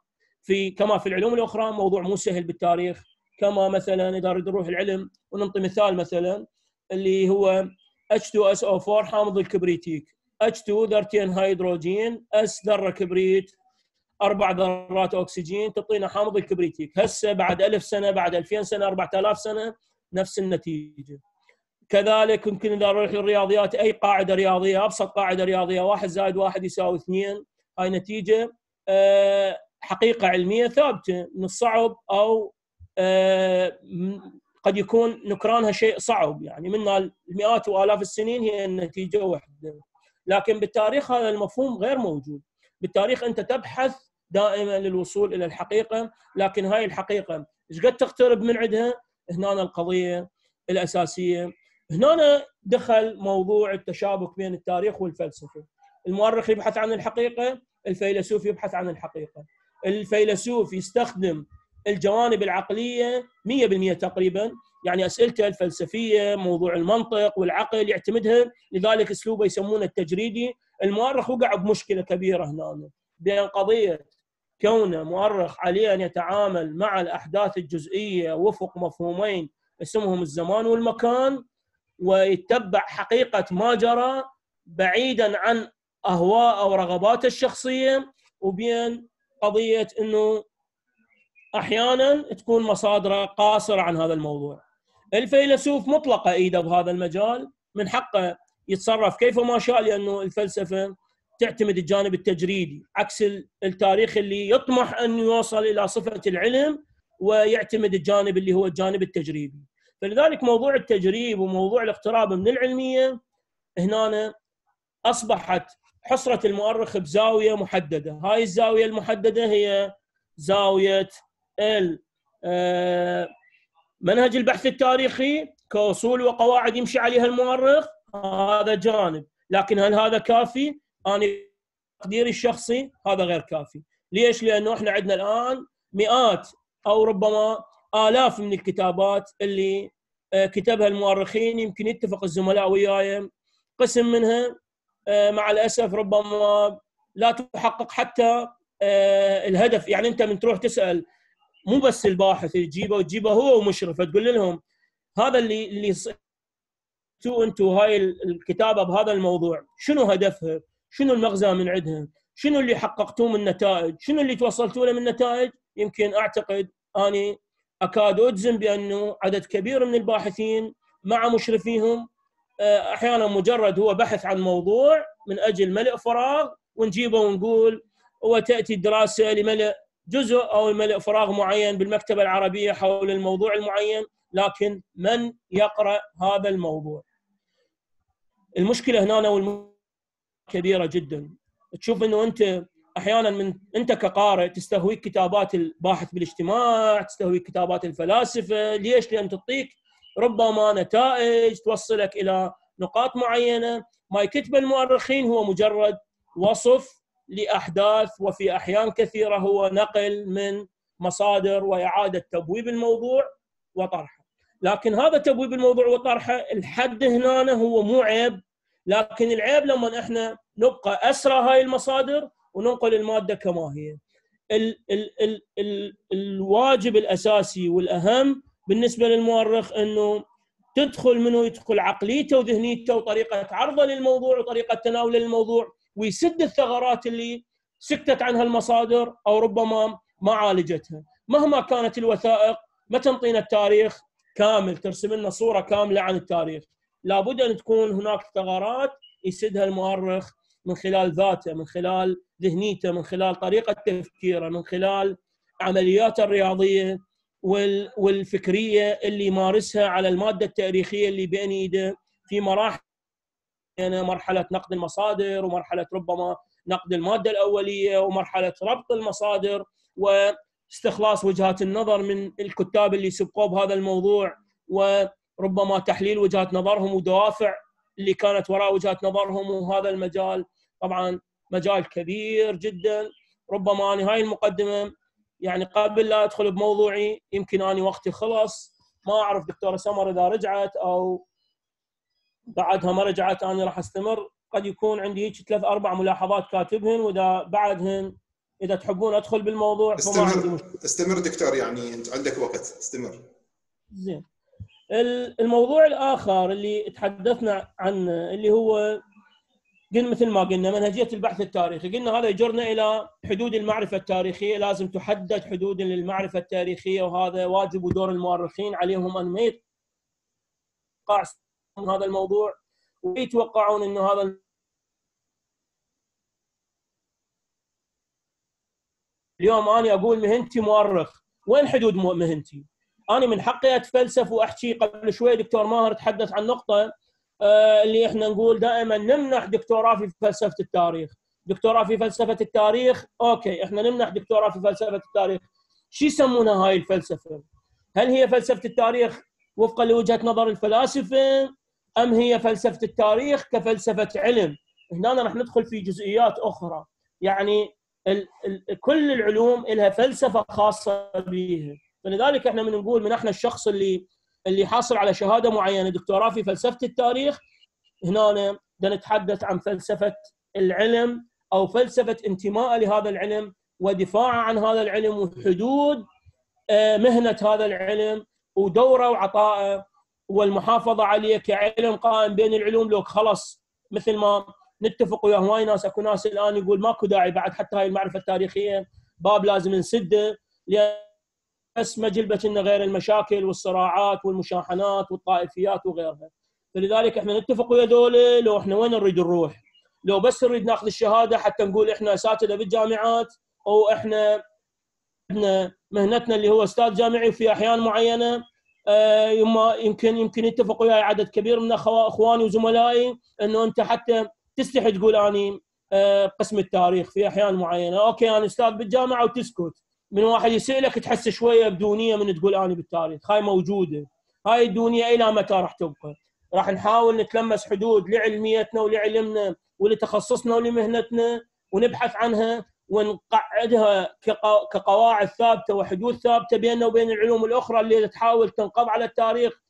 في كما في العلوم الأخرى موضوع مو سهل بالتاريخ كما مثلا إذا نريد نروح العلم وننطي مثال مثلا اللي هو H2SO4 حامض الكبريتيك H2 ذرتين هيدروجين S ذرة كبريت أربع ذرات أكسجين تعطينا حامض الكبريتيك. هسه بعد ألف سنة بعد 2000 سنة 4000 سنة نفس النتيجة. كذلك يمكن إذا نروح للرياضيات أي قاعدة رياضية أبسط قاعدة رياضية واحد زائد واحد يساوي اثنين. هاي نتيجة آه، حقيقة علمية ثابتة من الصعب أو آه، قد يكون نكرانها شيء صعب. يعني من المئات وآلاف السنين هي النتيجة واحدة. لكن بالتاريخ هذا المفهوم غير موجود. بالتاريخ أنت تبحث دائما للوصول إلى الحقيقة لكن هاي الحقيقة إيش قد تقترب من عندها؟ هنا القضية الأساسية. هنا دخل موضوع التشابك بين التاريخ والفلسفة. المؤرخ يبحث عن الحقيقة الفيلسوف يبحث عن الحقيقة. الفيلسوف يستخدم الجوانب العقلية 100% تقريبا. يعني أسئلته الفلسفية موضوع المنطق والعقل يعتمدها. لذلك أسلوبه يسمونه التجريدي. المؤرخ وقع بمشكلة كبيرة هنا بين قضية كونه مؤرخ عليه ان يتعامل مع الأحداث الجزئية وفق مفهومين اسمهم الزمان والمكان ويتبع حقيقة ما جرى بعيدا عن اهواء أو رغباته الشخصية وبين قضية إنه أحيانا تكون مصادره قاصرة عن هذا الموضوع. الفيلسوف مطلقة إيده بهذا المجال من حقه يتصرف كيفما شاء لأنه الفلسفة تعتمد الجانب التجريدي عكس التاريخ اللي يطمح أن يوصل إلى صفة العلم ويعتمد الجانب اللي هو الجانب التجريبي. فلذلك موضوع التجريب وموضوع الاقتراب من العلمية هنا أصبحت حصرة المؤرخ بزاوية محددة، هاي الزاوية المحددة هي زاوية آه، منهج البحث التاريخي كاصول وقواعد يمشي عليها المؤرخ هذا جانب، لكن هل هذا كافي؟ أنا تقديري الشخصي هذا غير كافي، ليش؟ لأنه إحنا عندنا الآن مئات أو ربما آلاف من الكتابات اللي آه، كتبها المؤرخين يمكن يتفق الزملاء وياي قسم منها. مع الأسف ربما لا تحقق حتى آه، الهدف يعني أنت من تروح تسأل مو بس الباحث تجيبه وتجيبه هو ومشرف تقول لهم هذا اللي اللي تو أنتم هاي الكتابة بهذا الموضوع شنو هدفها؟ شنو المغزى من عندها؟ شنو اللي حققتوه من نتائج؟ شنو اللي توصلتوا له من نتائج؟ يمكن أعتقد أني أكاد أجزم بأنه عدد كبير من الباحثين مع مشرفيهم آه، أحيانا مجرد هو بحث عن موضوع من أجل ملء فراغ ونجيبه ونقول وتاتي الدراسه لملء جزء أو ملء فراغ معين بالمكتبة العربية حول الموضوع المعين لكن من يقرأ هذا الموضوع؟ المشكلة هنا والم... كبيرة جدا. تشوف إنه أنت أحيانا من أنت كقارئ تستهويك كتابات الباحث بالاجتماع تستهويك كتابات الفلاسفة ليش؟ لأن تعطيك ربما نتائج توصلك إلى نقاط معينة. ما يكتب المؤرخين هو مجرد وصف لأحداث وفي أحيان كثيرة هو نقل من مصادر وإعادة تبويب الموضوع وطرحه. لكن هذا تبويب الموضوع وطرحه الحد هنا هو مو عيب. لكن العيب لما إحنا نبقى أسرى هاي المصادر وننقل المادة كما هي. ال ال ال ال الواجب الأساسي والأهم بالنسبة للمؤرخ إنه تدخل منه يدخل عقليته وذهنيته وطريقة عرضه للموضوع وطريقة تناوله للموضوع ويسد الثغرات اللي سكتت عنها المصادر أو ربما ما عالجتها. مهما كانت الوثائق ما تنطينا التاريخ كامل ترسم لنا صورة كاملة عن التاريخ. لابد أن تكون هناك ثغرات يسدها المؤرخ من خلال ذاته من خلال ذهنيته من خلال طريقة تفكيره من خلال عملياته الرياضية. والفكرية اللي يمارسها على المادة التاريخية اللي بين ايده في مراحل يعني مرحلة نقد المصادر ومرحلة ربما نقد المادة الأولية ومرحلة ربط المصادر واستخلاص وجهات النظر من الكتاب اللي سبقوا بهذا الموضوع وربما تحليل وجهات نظرهم ودوافع اللي كانت وراء وجهات نظرهم وهذا المجال. طبعا مجال كبير جدا. ربما أنا هاي المقدمة يعني قبل لا أدخل بموضوعي يمكن أني وقتي خلص ما أعرف دكتورة سمر إذا رجعت أو بعدها ما رجعت أنا راح أستمر. قد يكون عندي هيك ثلاث أربع ملاحظات كاتبهن وإذا بعدهن إذا تحبون أدخل بالموضوع استمر استمر دكتور يعني أنت عندك وقت استمر. زين. الموضوع الآخر اللي تحدثنا عنه اللي هو قلنا مثل ما قلنا منهجية البحث التاريخي. قلنا هذا يجرنا إلى حدود المعرفة التاريخية. لازم تحدد حدود للمعرفة التاريخية وهذا واجب ودور المؤرخين. عليهم أن ما يتقع هذا الموضوع ويتوقعون إنه هذا اليوم أنا أقول مهنتي مؤرخ. وين حدود مهنتي؟ أنا من حقي أتفلسف وأحكي. قبل شوي دكتور ماهر تحدث عن نقطة اللي إحنا نقول دائما نمنح دكتوراه في فلسفة التاريخ. دكتوراه في فلسفة التاريخ أوكي إحنا نمنح دكتوراه في فلسفة التاريخ. شو يسمونها هاي الفلسفة؟ هل هي فلسفة التاريخ وفقا لوجهة نظر الفلاسفة أم هي فلسفة التاريخ كفلسفة علم؟ هنا راح ندخل في جزئيات أخرى. يعني ال ال كل العلوم لها فلسفة خاصة بها فلذلك إحنا من نقول من إحنا الشخص اللي اللي حاصل على شهادة معينة. دكتوراه في فلسفة التاريخ هنا نتحدث عن فلسفة العلم أو فلسفة انتمائه لهذا العلم ودفاعه عن هذا العلم وحدود آه، مهنة هذا العلم ودوره وعطائه والمحافظة عليه كعلم قائم بين العلوم. لو خلص مثل ما نتفق ويا هواي ناس أكو ناس الآن يقول ماكو داعي بعد حتى هاي المعرفة التاريخية باب لازم نسده لأن بس ما جلبت لنا غير المشاكل والصراعات والمشاحنات والطائفيات وغيرها. فلذلك إحنا نتفق ويا دول لو إحنا وين نريد نروح؟ لو بس نريد ناخذ الشهادة حتى نقول إحنا أساتذة بالجامعات أو إحنا إحنا مهنتنا اللي هو أستاذ جامعي في أحيان معينة آه، يمكن يمكن يتفق وياي عدد كبير من أخواني وزملائي إنه أنت حتى تستحي تقول أني آه، قسم التاريخ في أحيان معينة. أوكي أنا أستاذ بالجامعة وتسكت. من واحد يسالك تحس شوية بدونية من تقول اني بالتاريخ. هاي موجودة. هاي الدونيه إلى متى راح تبقى؟ راح نحاول نتلمس حدود لعلميتنا ولعلمنا ولتخصصنا ولمهنتنا ونبحث عنها ونقعدها كقواعد ثابتة وحدود ثابتة بيننا وبين العلوم الأخرى اللي تحاول تنقض على التاريخ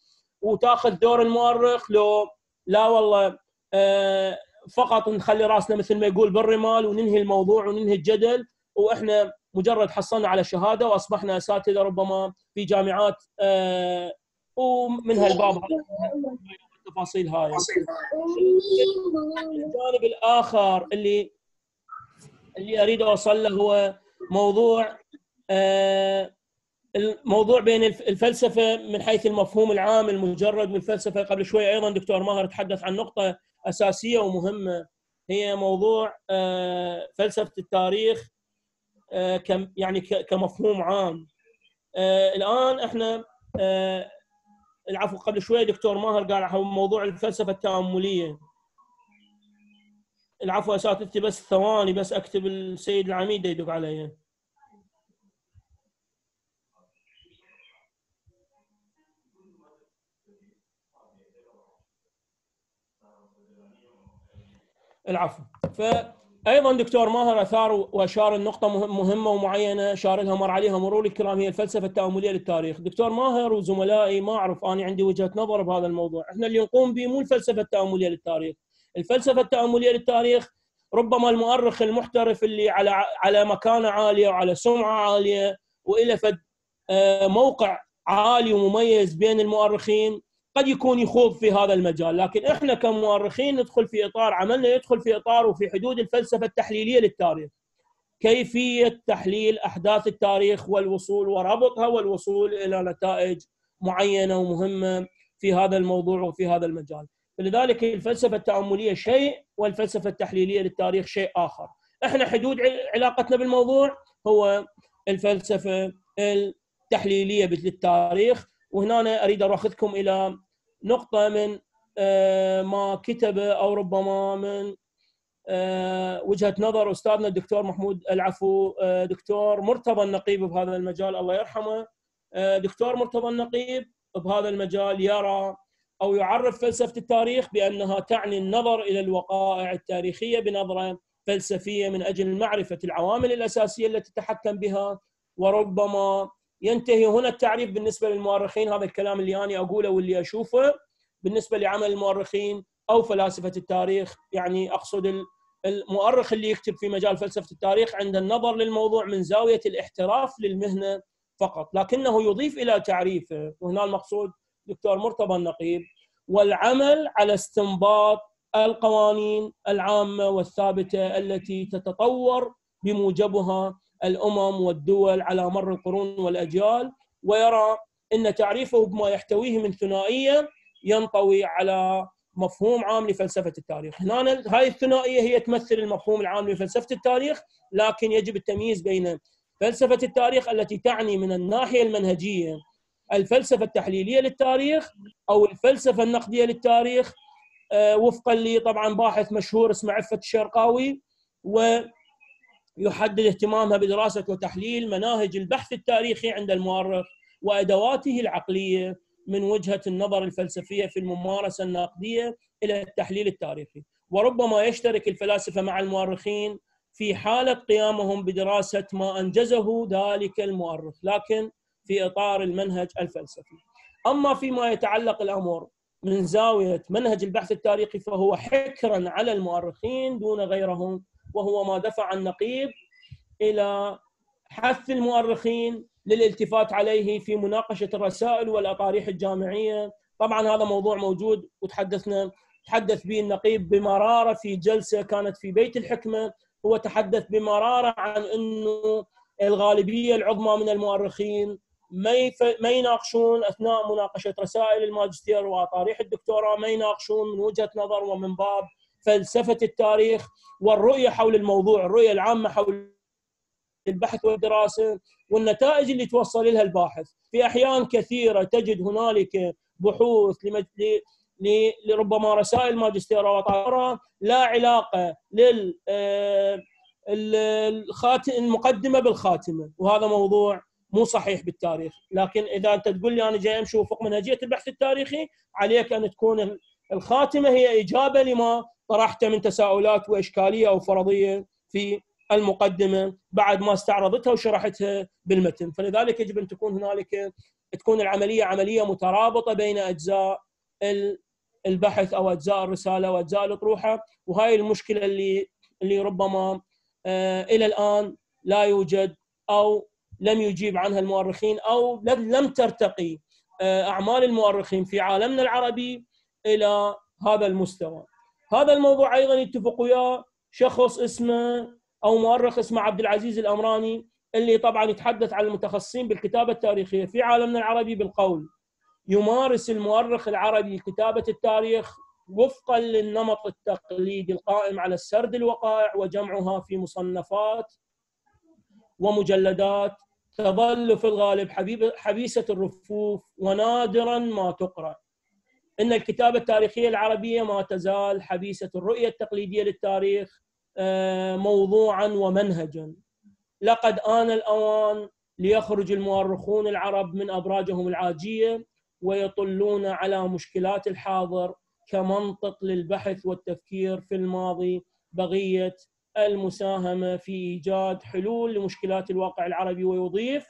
وتأخذ دور المؤرخ لو لا والله آه، فقط نخلي رأسنا مثل ما يقول بالرمال وننهي الموضوع وننهي الجدل. وإحنا مجرد حصلنا على شهادة وأصبحنا أساتذة ربما في جامعات آه، ومن هالباب التفاصيل هاي. الجانب الآخر اللي اللي أريد أوصل له هو موضوع آه، الموضوع بين الفلسفة من حيث المفهوم العام المجرد من الفلسفه قبل شوي أيضا دكتور ماهر تحدث عن نقطة أساسية ومهمة. هي موضوع آه، فلسفة التاريخ آه، يعني كمفهوم عام. الآن إحنا العفو قبل شوي دكتور ماهر قال عن موضوع الفلسفة التأملية. العفو اساتذتي بس ثواني بس أكتب السيد العميد يدق علي. العفو. فايضا دكتور ماهر أثار وأشار النقطه مهمة ومعينة شار لها مر عليها مرور الكرام هي الفلسفة التأملية للتاريخ، دكتور ماهر وزملائي ما أعرف أنا عندي وجهة نظر بهذا الموضوع، إحنا اللي نقوم به مو الفلسفة التأملية للتاريخ، الفلسفة التأملية للتاريخ ربما المؤرخ المحترف اللي على على مكانة عالية وعلى سمعة عالية وإلى فد آه، موقع عالي ومميز بين المؤرخين قد يكون يخوض في هذا المجال لكن إحنا كمؤرخين ندخل في إطار عملنا يدخل في إطار وفي حدود الفلسفة التحليلية للتاريخ. كيفية تحليل أحداث التاريخ والوصول وربطها والوصول إلى نتائج معينة ومهمة في هذا الموضوع وفي هذا المجال. فلذلك الفلسفة التأملية شيء والفلسفة التحليلية للتاريخ شيء آخر. إحنا حدود علاقتنا بالموضوع هو الفلسفة التحليلية للتاريخ وهنا أنا اريد أخذكم إلى نقطة من آه، ما كتبه أو ربما من آه، وجهة نظر أستاذنا الدكتور محمود العفو. آه، دكتور مرتضى النقيب بهذا المجال الله يرحمه. دكتور مرتضى النقيب بهذا المجال يرى أو يعرف فلسفة التاريخ بأنها تعني النظر إلى الوقائع التاريخية بنظرة فلسفية من أجل معرفة العوامل الأساسية التي تتحكم بها. وربما ينتهي هنا التعريف بالنسبة للمؤرخين. هذا الكلام اللي أنا أقوله واللي أشوفه بالنسبة لعمل المؤرخين أو فلاسفة التاريخ. يعني أقصد المؤرخ اللي يكتب في مجال فلسفة التاريخ عند النظر للموضوع من زاوية الاحتراف للمهنة فقط لكنه يضيف إلى تعريفه. وهنا المقصود دكتور مرتضى النقيب. والعمل على استنباط القوانين العامة والثابتة التي تتطور بموجبها الأمم والدول على مر القرون والأجيال ويرى إن تعريفه بما يحتويه من ثنائية ينطوي على مفهوم عام لفلسفة التاريخ، هنا هاي الثنائية هي تمثل المفهوم العام لفلسفة التاريخ، لكن يجب التمييز بين فلسفة التاريخ التي تعني من الناحية المنهجية الفلسفة التحليلية للتاريخ أو الفلسفة النقدية للتاريخ آه، وفقا لي طبعا باحث مشهور اسمه عفة الشرقاوي ويحدد اهتمامها بدراسة وتحليل مناهج البحث التاريخي عند المؤرخ وأدواته العقلية من وجهة النظر الفلسفية في الممارسة النقديه إلى التحليل التاريخي وربما يشترك الفلاسفة مع المؤرخين في حالة قيامهم بدراسة ما أنجزه ذلك المؤرخ لكن في إطار المنهج الفلسفي. أما فيما يتعلق الامر من زاوية منهج البحث التاريخي فهو حكرا على المؤرخين دون غيرهم وهو ما دفع النقيب إلى حث المؤرخين للالتفات عليه في مناقشة الرسائل والاطاريح الجامعية، طبعا هذا موضوع موجود وتحدثنا تحدث به النقيب بمرارة في جلسة كانت في بيت الحكمة هو تحدث بمرارة عن إنه الغالبية العظمى من المؤرخين ما. ما يناقشون أثناء مناقشة رسائل الماجستير واطاريح الدكتوراه ما يناقشون من وجهة نظر ومن باب فلسفة التاريخ والرؤية حول الموضوع، الرؤية العامة حول البحث والدراسة والنتائج اللي توصل لها الباحث، في أحيان كثيرة تجد هنالك بحوث لمج... لربما رسائل ماجستير أو لا علاقة لل المقدمة بالخاتمة. وهذا موضوع مو صحيح بالتاريخ. لكن إذا أنت تقول لي أنا جاي أمشي وفق منهجية البحث التاريخي عليك أن تكون الخاتمة هي إجابة لما طرحته من تساؤلات وإشكالية أو فرضية في المقدمة بعد ما استعرضتها وشرحتها بالمتن فلذلك يجب أن تكون هنالك تكون العملية عملية مترابطة بين أجزاء البحث أو أجزاء الرسالة واجزاء الأطروحة وهاي المشكلة اللي اللي ربما آه، إلى الآن لا يوجد أو لم يجيب عنها المؤرخين أو لم ترتقي آه، أعمال المؤرخين في عالمنا العربي إلى هذا المستوى. هذا الموضوع أيضا يتفق وياه شخص اسمه أو مؤرخ اسمه عبد العزيز الأمراني اللي طبعا يتحدث عن المتخصصين بالكتابة التاريخية في عالمنا العربي بالقول. يمارس المؤرخ العربي كتابة التاريخ وفقا للنمط التقليدي القائم على السرد الوقائع وجمعها في مصنفات ومجلدات تظل في الغالب حبيب حبيسة الرفوف ونادرا ما تقرأ. إن الكتابة التاريخية العربية ما تزال حبيسة الرؤية التقليدية للتاريخ آه، موضوعا ومنهجا. لقد آن الأوان ليخرج المؤرخون العرب من أبراجهم العاجية ويطلون على مشكلات الحاضر كمنطق للبحث والتفكير في الماضي بغية المساهمة في إيجاد حلول لمشكلات الواقع العربي ويضيف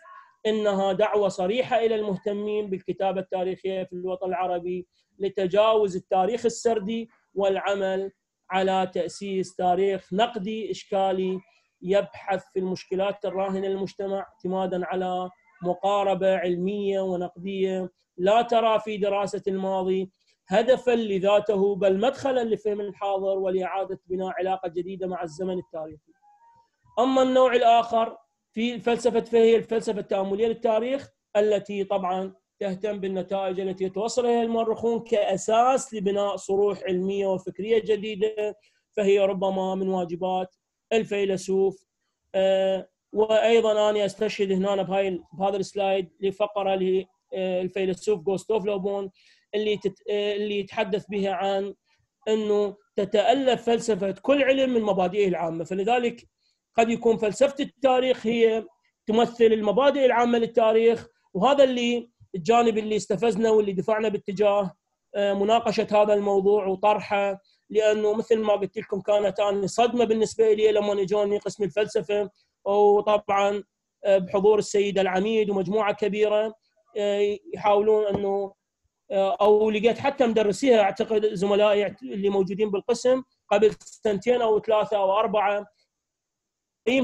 إنها دعوة صريحة إلى المهتمين بالكتابة التاريخية في الوطن العربي لتجاوز التاريخ السردي والعمل على تأسيس تاريخ نقدي إشكالي يبحث في المشكلات الراهنه للمجتمع اعتمادا على مقاربة علمية ونقدية لا ترى في دراسة الماضي هدفا لذاته بل مدخلا لفهم الحاضر ولإعادة بناء علاقة جديدة مع الزمن التاريخي. أما النوع الآخر في الفلسفه فهي الفلسفة التأملية للتاريخ التي طبعا تهتم بالنتائج التي يتوصل إليها المؤرخون كأساس لبناء صروح علمية وفكرية جديدة فهي ربما من واجبات الفيلسوف. آه، وأيضا أنا أستشهد هنا بهاي بهذا السلايد لفقرة للفيلسوف جوستوف لوبون اللي تت... اللي يتحدث بها عن إنه تتألف فلسفة كل علم من مبادئه العامة. فلذلك قد يكون فلسفة التاريخ هي تمثل المبادئ العامة للتاريخ وهذا اللي الجانب اللي استفزنا واللي دفعنا باتجاه آه، مناقشة هذا الموضوع وطرحه لأنه مثل ما قلت لكم كانت أنا صدمة بالنسبة لي لما اجوني قسم الفلسفة وطبعا آه، بحضور السيد العميد ومجموعة كبيرة آه، يحاولون أنه أو لقيت حتى مدرسيها أعتقد زملائي اللي موجودين بالقسم قبل سنتين أو ثلاثة أو أربعة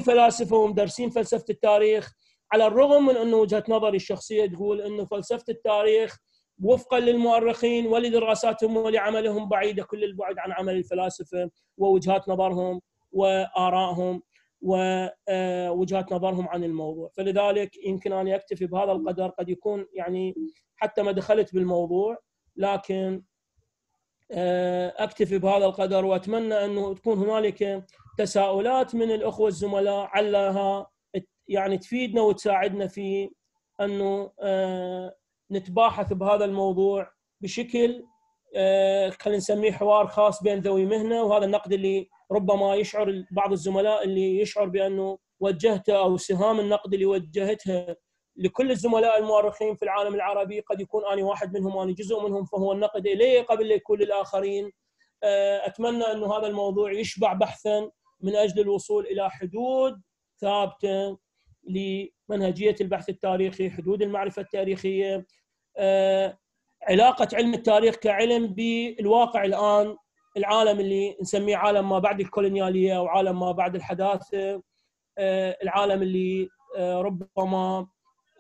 فلاسفة ومدرسين فلسفة التاريخ على الرغم من أنه وجهة نظري الشخصية تقول أنه فلسفة التاريخ وفقا للمؤرخين ولدراساتهم ولعملهم بعيدة كل البعد عن عمل الفلاسفة ووجهات نظرهم وآرائهم ووجهات نظرهم عن الموضوع. فلذلك يمكن أن اكتفي بهذا القدر قد يكون يعني حتى ما دخلت بالموضوع لكن آه، أكتفي بهذا القدر وأتمنى أنه تكون هنالك تساؤلات من الأخوة الزملاء علها يعني تفيدنا وتساعدنا في أنه آه، نتباحث بهذا الموضوع بشكل آه، خلينا نسميه حوار خاص بين ذوي مهنة وهذا النقد اللي ربما يشعر بعض الزملاء اللي يشعر بأنه وجهته أو سهام النقد اللي وجهتها لكل الزملاء المؤرخين في العالم العربي قد يكون أنا واحد منهم وأنا جزء منهم فهو النقد الي قبل يكون للاخرين آه، أتمنى أنه هذا الموضوع يشبع بحثا من أجل الوصول إلى حدود ثابتة لمنهجية البحث التاريخي، حدود المعرفة التاريخية، آه، علاقة علم التاريخ كعلم بالواقع الآن العالم اللي نسميه عالم ما بعد الكولونيالية أو عالم ما بعد الحداثة آه، العالم اللي آه، ربما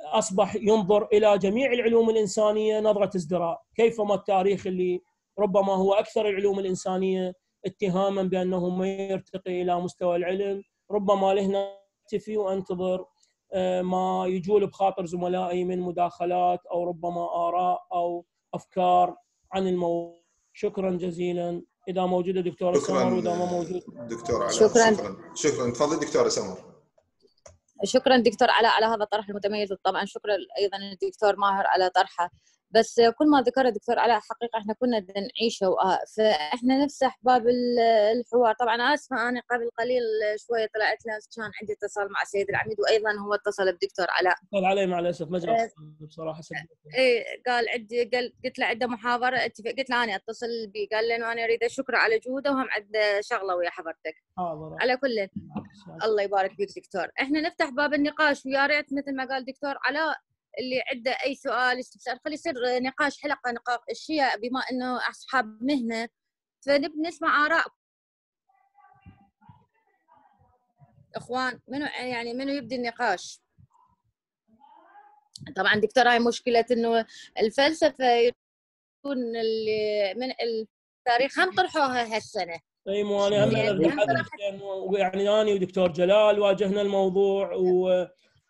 أصبح ينظر إلى جميع العلوم الإنسانية نظرة ازدراء، كيفما التاريخ اللي ربما هو أكثر العلوم الإنسانية اتهاما بأنه ما يرتقي إلى مستوى العلم، ربما لهنا اكتفي وأنتظر ما يجول بخاطر زملائي من مداخلات أو ربما آراء أو أفكار عن الموضوع. شكرا جزيلا. إذا موجودة دكتورة سمر وإذا ما موجود. دكتور علاء شكراً. شكرا. شكرا. تفضل دكتورة سمر. شكرا دكتور علاء على هذا الطرح المتميز. طبعا شكرا أيضا الدكتور ماهر على طرحه. بس كل ما ذكر الدكتور علاء حقيقة إحنا كنا نعيشه فإحنا نفتح باب ال- الحوار طبعا اسفه أنا قبل قليل شوية طلعت له كان عندي اتصال مع السيد العميد وأيضا هو اتصل بدكتور علاء قال علي مع الأسف ما آه. جاء بصراحة. إيه قال عندي قال قلت له عنده محاضرة اتفق قلت له أنا أتصل بي قال لي أنا أريد الشكر على جهوده وهم عنده شغلة ويا حضرتك حاضر على كل. الله يبارك فيك دكتور إحنا نفتح باب النقاش ويا ريت مثل ما قال دكتور علاء اللي عنده أي سؤال استفسار خلي يصير نقاش حلقة نقاشيه بما إنه أصحاب مهنة. فنبي نسمع اراء إخوان منو يعني منو يبدي النقاش؟ طبعا دكتور هاي مشكلة إنه الفلسفة يكون اللي من التاريخ هم طرحوها هالسنة. إي مو أنا هم يعني هم لأنه يعني أنا ودكتور جلال واجهنا الموضوع و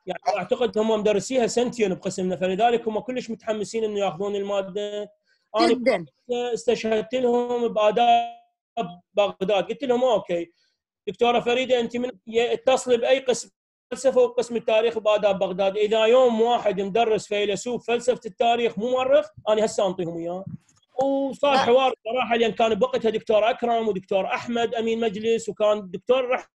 يعني أعتقد هم مدرسيها سنتين بقسمنا فلذلك هم كلش متحمسين إنه يأخذون المادة. أنا جدا. استشهدت لهم بآداب بغداد. قلت لهم أوكي. دكتورة فريدة أنت من اتصلي بأي قسم؟ فلسفة وقسم التاريخ بآداب بغداد. إذا يوم واحد مدرس فيلسوف فلسفة التاريخ مو مؤرخ أنا هسه أنطيهم اياه وصار. حوار صراحة لأن كان بوقتها دكتور أكرم ودكتور أحمد أمين مجلس وكان دكتور رح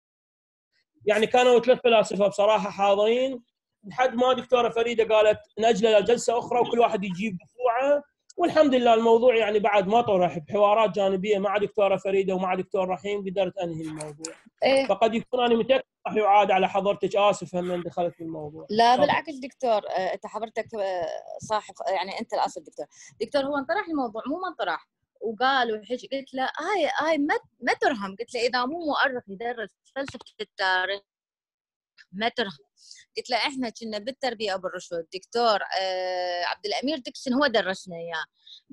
يعني كانوا ثلاث فلاسفة بصراحة حاضرين. لحد ما دكتورة فريدة قالت ناجله لجلسه أخرى وكل واحد يجيب دفوعه والحمد لله الموضوع يعني بعد ما طرح بحوارات جانبية مع دكتورة فريدة ومع دكتور رحيم قدرت أنهي الموضوع. إيه. فقد يكون أنا متأكد راح يعاد على حضرتك اسف هم دخلت في الموضوع. لا تفضل. بالعكس دكتور آه، أنت حضرتك آه، صاحب يعني أنت الأصل دكتور. دكتور هو انطرح الموضوع؟ مو ما انطرح. وقال وحش قلت له هاي هاي ما ما ترهم. قلت له إذا مو مؤرخ يدرس فلسفة التاريخ ما ترهم. قلت له إحنا كنا بالتربية أبو الرشد دكتور آه عبد الأمير دكسن هو درسنا إياه.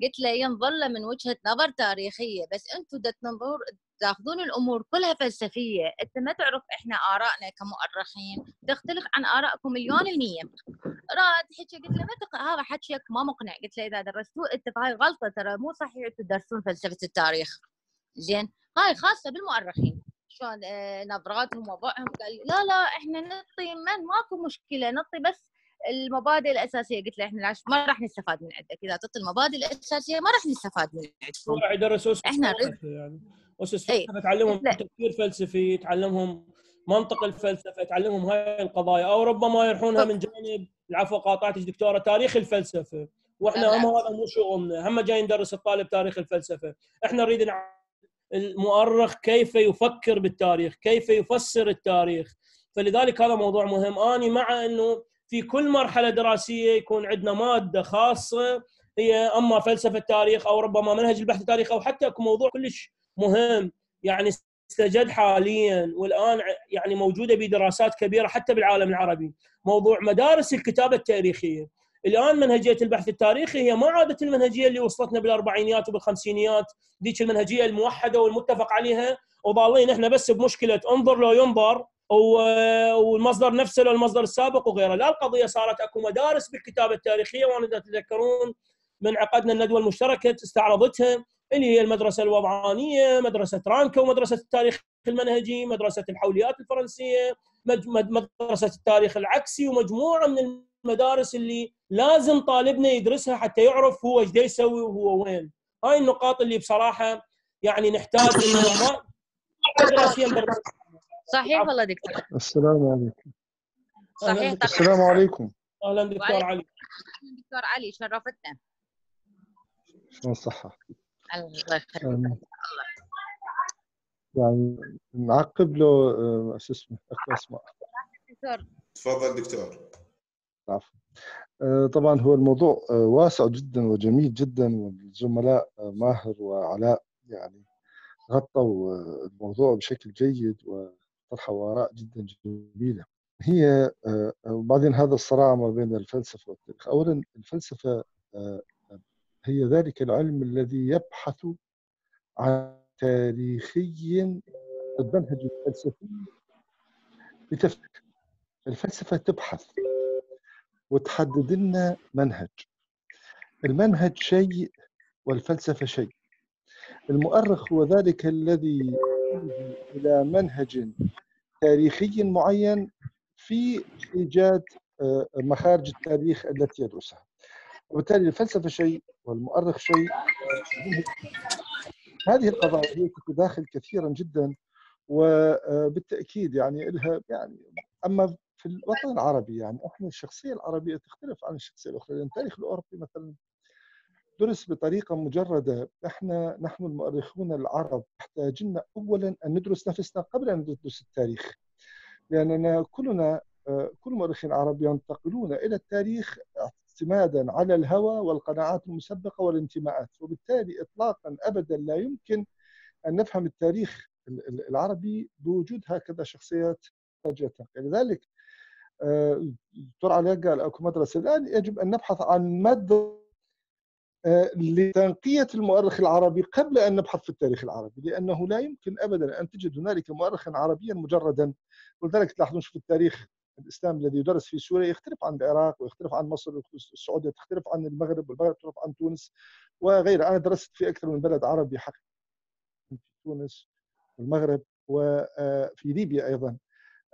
قلت له ينظل من وجهة نظر تاريخية بس أنتم تنظر تاخذون الأمور كلها فلسفية. أنت ما تعرف إحنا آرائنا كمؤرخين تختلف عن آرائكم مليون المية. راد حكي قلت له ما تق... هذا حكيك ما مقنع. قلت له إذا درستوه أنت فهاي غلطه ترى مو صحيح تدرسون فلسفة التاريخ. زين؟ هاي خاصة بالمؤرخين. شلون آه نظراتهم ووضعهم قال لي لا لا إحنا نعطي من ماكو مشكلة نعطي بس المبادئ الأساسية. قلت له إحنا ما راح نستفاد من عندك. إذا تعطي المبادئ الأساسية ما راح نستفاد من عندكم. راح أسس فلسفة يعني. أسس. فلسفه تعلمهم. تفكير فلسفي تعلمهم منطق الفلسفة تعلمهم هاي القضايا. أو ربما يروحونها من جانب العفو قاطعتك دكتورة؟ تاريخ الفلسفة. وإحنا هم. هذا مو شغلنا. هم جاي ندرس الطالب تاريخ الفلسفة. إحنا نريد المؤرخ كيف يفكر بالتاريخ كيف يفسر التاريخ. فلذلك هذا موضوع مهم. آني مع إنه في كل مرحلة دراسية يكون عندنا مادة خاصة هي أما فلسفة التاريخ أو ربما منهج البحث التاريخي أو حتى موضوع كلش مهم. يعني استجد حاليا والآن يعني موجودة بدراسات كبيرة حتى بالعالم العربي. موضوع مدارس الكتابة التاريخية. الآن منهجية البحث التاريخي هي ما عادت المنهجية اللي وصلتنا بالأربعينيات وبالخمسينيات ذيك المنهجية الموحدة والمتفق عليها وظالين إحنا بس بمشكلة انظر لو ينظر والمصدر نفسه لو المصدر السابق وغيره. لا القضية صارت أكو مدارس بالكتابة التاريخية وأنا تتذكرون من عقدنا الندوة المشتركة استعرضتها اللي هي المدرسة الوضعانية مدرسة رانكا ومدرسة التاريخ المنهجي مدرسة الحوليات الفرنسية مدرسة التاريخ العكسي ومجموعة من المدارس اللي لازم طالبنا يدرسها حتى يعرف هو إيش يسوي وهو وين. هاي النقاط اللي بصراحة يعني نحتاج إنه ما. صحيح. والله دكتور. السلام عليكم. صحيح. طبعا. السلام عليكم. أهلا دكتور. علي. دكتور علي. شرفتنا. شلون الصحة؟ الله يخليك. آمين. يعني نعقب له شو اسمه أسماء. دكتور. تفضل دكتور. عفوا. آه، طبعا هو الموضوع آه، واسع جدا وجميل جدا والزملاء آه، ماهر وعلاء يعني غطوا الموضوع بشكل جيد طرحوا آراء جدا جميلة. هي وبعدين هذا الصراع ما بين الفلسفة والتاريخ. أولا الفلسفة هي ذلك العلم الذي يبحث عن تاريخي المنهج الفلسفي لتفكير الفلسفة تبحث وتحدد لنا منهج. المنهج شيء والفلسفة شيء. المؤرخ هو ذلك الذي إلى منهج تاريخي معين في إيجاد آه، مخارج التاريخ التي يدرسها. وبالتالي الفلسفة شيء والمؤرخ شيء. هذه القضايا هي تتداخل كثيرا جدا وبالتاكيد يعني لها يعني أما في الوطن العربي يعني إحنا الشخصية العربية تختلف عن الشخصية الأخرى. لأن التاريخ الأوروبي مثلا درس بطريقة مجردة. إحنا نحن المؤرخون العرب محتاجين اولا أن ندرس نفسنا قبل أن ندرس التاريخ. لأننا كلنا كل المؤرخين العرب ينتقلون إلى التاريخ اعتمادا على الهوى والقناعات المسبقة والانتماءات. وبالتالي اطلاقا ابدا لا يمكن أن نفهم التاريخ العربي بوجود هكذا شخصيات تنقل لذلك دكتور علي قال أكو مدرسة. الآن يجب أن نبحث عن مد لتنقية المؤرخ العربي قبل أن نبحث في التاريخ العربي لأنه لا يمكن ابدا أن تجد هنالك مؤرخا عربيا مجردا. ولذلك تلاحظون في التاريخ الإسلام الذي يدرس في سوريا يختلف عن العراق ويختلف عن مصر والسعوديه تختلف عن المغرب والمغرب تختلف عن تونس وغيرها. أنا درست في أكثر من بلد عربي حقيقه في تونس والمغرب وفي ليبيا أيضا.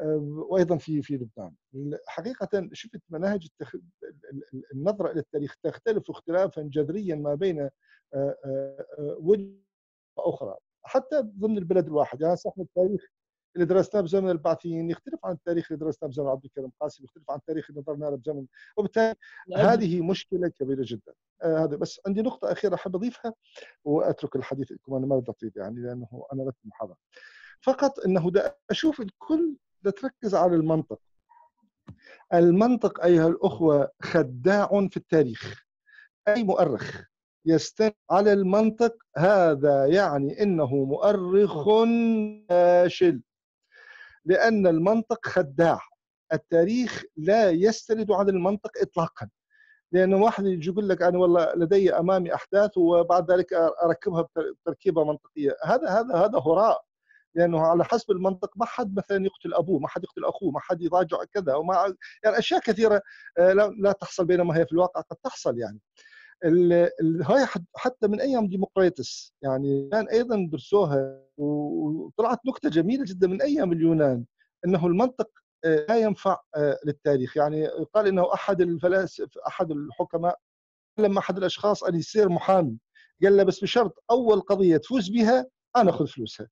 وأيضا في في لبنان. حقيقه شفت مناهج التخ... النظرة إلى التاريخ تختلف اختلافا جذريا ما بين وجهة أخرى حتى ضمن البلد الواحد يعني صاحب التاريخ اللي درسناه بزمن البعثيين يختلف عن التاريخ اللي درسناه بزمن عبد الكريم قاسم يختلف عن التاريخ اللي نظرنا له بزمن. وبالتالي هذه مشكلة كبيرة جدا. آه هذا بس عندي نقطة أخيرة أحب أضيفها وأترك الحديث لكم أنا ما بدي أطيل يعني لأنه أنا رتب محاضره فقط إنه دا أشوف الكل دا تركز على المنطق. المنطق أيها الأخوة خداع في التاريخ. أي مؤرخ يستند على المنطق هذا يعني إنه مؤرخ فاشل. لأن المنطق خداع. التاريخ لا يستند على المنطق إطلاقا. لأن واحد يجي يقول لك أنا والله لدي أمامي أحداث وبعد ذلك أركبها بتركيبة منطقية. هذا هذا هذا هراء. لأنه على حسب المنطق ما حد مثلا يقتل أبوه، ما حد يقتل أخوه، ما حد يضاجع كذا وما يعني أشياء كثيرة لا تحصل بينما هي في الواقع قد تحصل يعني. هاي حتى من أيام ديمقريطس يعني كان أيضا درسوها وطلعت نكتة جميلة جدا من أيام اليونان إنه المنطق لا ينفع للتاريخ يعني قال إنه أحد الفلاسفه أحد الحكماء لما أحد الأشخاص أن يصير محامي قال له بس بشرط أول قضية تفوز بها أنا آخذ فلوسها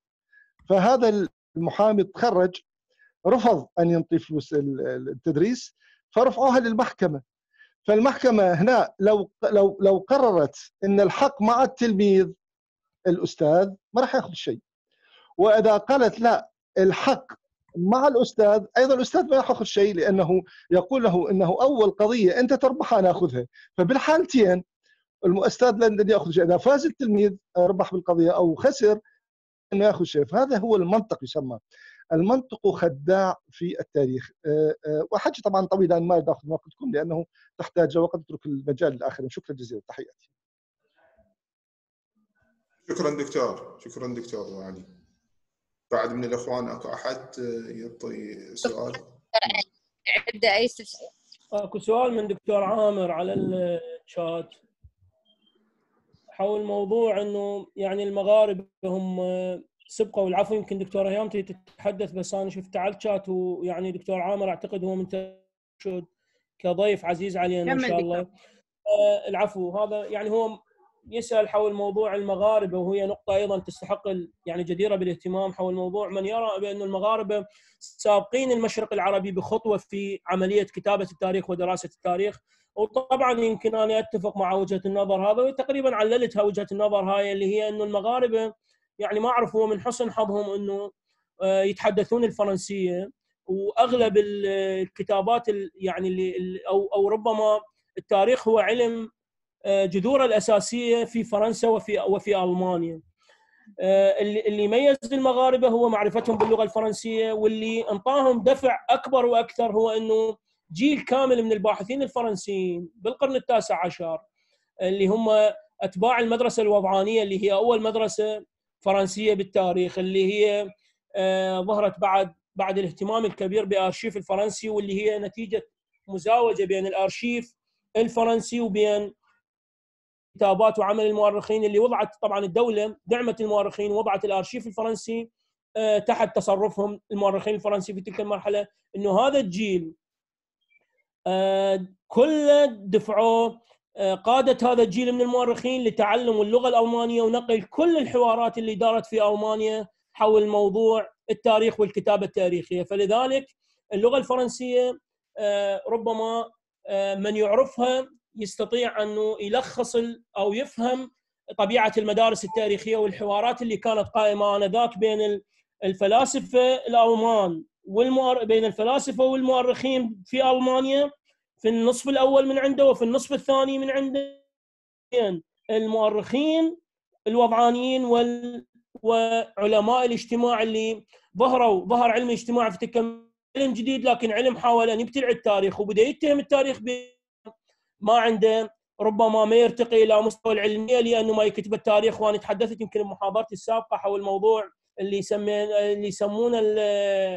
فهذا المحامي تخرج رفض أن ينطي فلوس التدريس فرفعوها للمحكمة. فالمحكمة هنا لو لو لو قررت إن الحق مع التلميذ الأستاذ ما راح ياخذ شيء. وإذا قالت لا الحق مع الأستاذ أيضا الأستاذ ما راح ياخذ شيء لأنه يقول له إنه أول قضية أنت تربحها أنا أخذها. فبالحالتين الاستاذ لن يأخذ شيء. إذا فاز التلميذ ربح بالقضية أو خسر إنه ياخذ شيء فهذا هو المنطق يسمى. المنطق خداع في التاريخ. وحكي طبعا طويلا ما ناخذ وقتكم لأنه تحتاج وقت. أترك المجال للاخرين شكرا جزيلا. تحياتي. شكرا دكتور. شكرا دكتور علي بعد من الإخوان أكو أحد يعطي سؤال؟ عنده أي استفسار أكو سؤال من دكتور عامر على الشات. حول موضوع إنه يعني المغاربة هم سبقوا العفو يمكن دكتورة هيامتي تتحدث بس أنا شفت على الشات ويعني دكتور عامر أعتقد هو من كضيف عزيز علينا إن شاء الله. آه العفو. هذا يعني هو يسأل حول موضوع المغاربة وهي نقطة أيضا تستحق يعني جديرة بالاهتمام حول موضوع من يرى بأن المغاربة سابقين المشرق العربي بخطوة في عملية كتابة التاريخ ودراسة التاريخ. وطبعا يمكن أنا أتفق مع وجهة النظر هذا وتقريبا عللتها وجهة النظر هاي اللي هي انه المغاربة يعني ما اعرف هو من حسن حظهم أنه يتحدثون الفرنسية. وأغلب الكتابات يعني اللي أو أو ربما التاريخ هو علم جذوره الأساسية في فرنسا وفي وفي ألمانيا. آه، اللي اللي يميز المغاربة هو معرفتهم باللغة الفرنسية واللي أنطاهم دفع أكبر وأكثر هو إنه جيل كامل من الباحثين الفرنسيين بالقرن التاسع عشر اللي هم أتباع المدرسة الوضعانية اللي هي أول مدرسة فرنسية بالتاريخ اللي هي آه، ظهرت بعد بعد الاهتمام الكبير بأرشيف الفرنسي واللي هي نتيجة مزاوجه بين الأرشيف الفرنسي وبين كتابات وعمل المؤرخين اللي وضعت طبعا الدولة دعمت المؤرخين وضعت الأرشيف الفرنسي آه، تحت تصرفهم المؤرخين الفرنسي في تلك المرحلة إنه هذا الجيل آه، كله دفعوه آه، قادة هذا الجيل من المؤرخين لتعلم اللغة الألمانية ونقل كل الحوارات اللي دارت في ألمانيا حول موضوع التاريخ والكتابة التاريخية. فلذلك اللغة الفرنسية ربما من يعرفها يستطيع أنه يلخص أو يفهم طبيعة المدارس التاريخية والحوارات اللي كانت قائمة آنذاك بين الفلاسفة الألمان والمؤر... بين الفلاسفة والمؤرخين في ألمانيا في النصف الأول من عنده وفي النصف الثاني من عنده. المؤرخين الوضعانيين وال... وعلماء الاجتماع اللي ظهروا ظهر علم الاجتماع في تلك علم جديد لكن علم حاول أن يبتلع التاريخ وبدأ يتهم التاريخ ب... ما عنده ربما ما يرتقي إلى مستوى العلمية لأنه ما يكتب التاريخ وأنا تحدثت يمكن بمحاضرتي السابقة حول موضوع اللي يسمين اللي يسمونه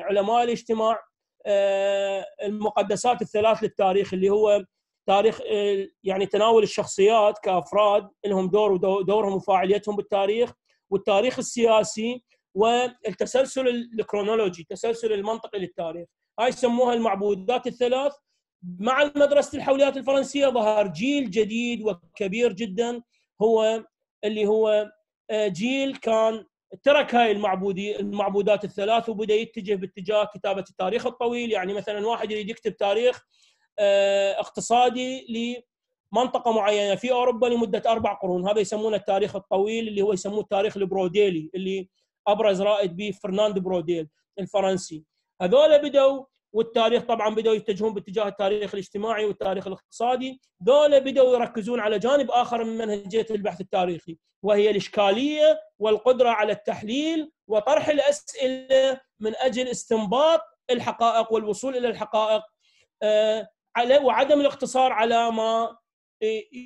علماء الاجتماع آه، المقدسات الثلاث للتاريخ اللي هو تاريخ آه، يعني تناول الشخصيات كأفراد لهم دور ودورهم وفاعليتهم بالتاريخ والتاريخ السياسي والتسلسل الكرونولوجي التسلسل المنطقي للتاريخ. هاي يسموها المعبودات الثلاث. مع مدرسة الحوليات الفرنسية ظهر جيل جديد وكبير جدا. هو اللي هو آه، جيل كان ترك هاي المعبودي المعبودات الثلاث وبدأ يتجه باتجاه كتابة التاريخ الطويل. يعني مثلا واحد يريد يكتب تاريخ آه، اقتصادي لمنطقة معينة في أوروبا لمدة أربع قرون. هذا يسمونه التاريخ الطويل اللي هو يسموه التاريخ البروديلي اللي أبرز رائد به فرناند بروديل الفرنسي. هذول بدوا والتاريخ طبعا بدأوا يتجهون باتجاه التاريخ الاجتماعي والتاريخ الاقتصادي. دول بدأوا يركزون على جانب آخر من منهجية البحث التاريخي وهي الإشكالية والقدرة على التحليل وطرح الأسئلة من أجل استنباط الحقائق والوصول إلى الحقائق آه، وعدم الاقتصار على ما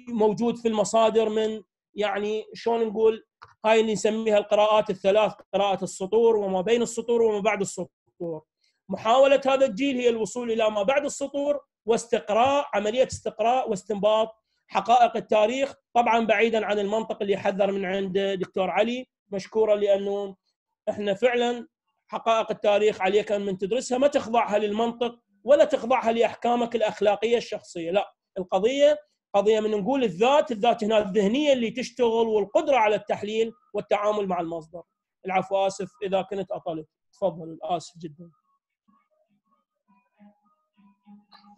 موجود في المصادر من يعني شلون نقول هاي اللي نسميها القراءات الثلاث قراءة السطور وما بين السطور وما بعد السطور. محاولة هذا الجيل هي الوصول إلى ما بعد السطور واستقراء عملية استقراء واستنباط حقائق التاريخ. طبعا بعيدا عن المنطق اللي حذر من عند دكتور علي مشكورا لأنه إحنا فعلا حقائق التاريخ عليك أن من تدرسها ما تخضعها للمنطق ولا تخضعها لأحكامك الأخلاقية الشخصية. لا القضية قضية من نقول الذات الذات هنا الذهنية اللي تشتغل والقدرة على التحليل والتعامل مع المصدر. العفو آسف إذا كنت أطلت تفضل آسف جدا.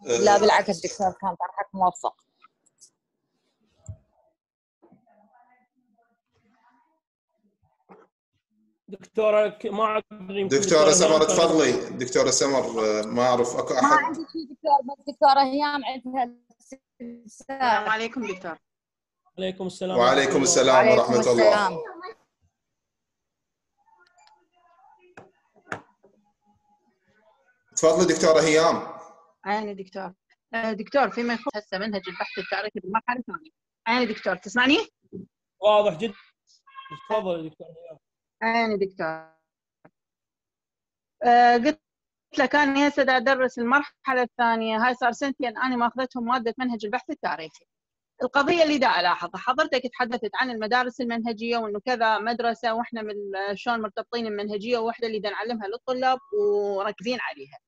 لا بالعكس دكتور كان طرحك موفق. دكتورة ما ادري دكتورة سمر تفضلي. دكتورة سمر ما أعرف أكو أحد؟ ما عندي شيء دكتور بس دكتورة هيام عندها السلام عليكم دكتور. عليكم السلام وعليكم السلام ورحمة الله. تفضلي دكتورة هيام. عيني دكتور. آه، دكتور فيما يخص هسه منهج البحث التاريخي بالمرحله الثانية. عيني دكتور تسمعني؟ واضح جدا. تفضل دكتور. عيني دكتور. آه، قلت لك أنا هسه أدرس المرحلة الثانية. هاي صار سنتين أنا ماخذتهم مادة منهج البحث التاريخي. القضية اللي دا ألاحظها حضرتك تحدثت عن المدارس المنهجية وإنه كذا مدرسة وإحنا من شلون مرتبطين المنهجية وحده اللي دا نعلمها للطلاب وركزين عليها.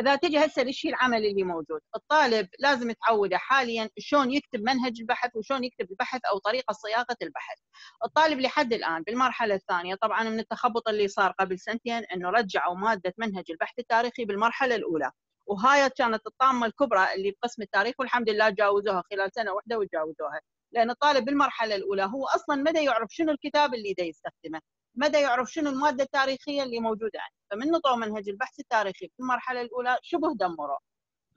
إذا تجي هسه للشيء العملي اللي موجود الطالب لازم تعوده حاليا شلون يكتب منهج البحث وشلون يكتب البحث أو طريقة صياغة البحث. الطالب لحد الآن بالمرحلة الثانية طبعا من التخبط اللي صار قبل سنتين إنه رجعوا مادة منهج البحث التاريخي بالمرحلة الأولى. وهاي كانت الطامة الكبرى اللي بقسم التاريخ والحمد لله تجاوزوها خلال سنة واحدة وتجاوزوها لأن الطالب بالمرحلة الأولى هو أصلا مدى يعرف شنو الكتاب اللي دا يستخدمه. مدى يعرف شنو المادة التاريخية اللي موجودة عنده فمن نطوا منهج البحث التاريخي في المرحلة الأولى شبه دمره.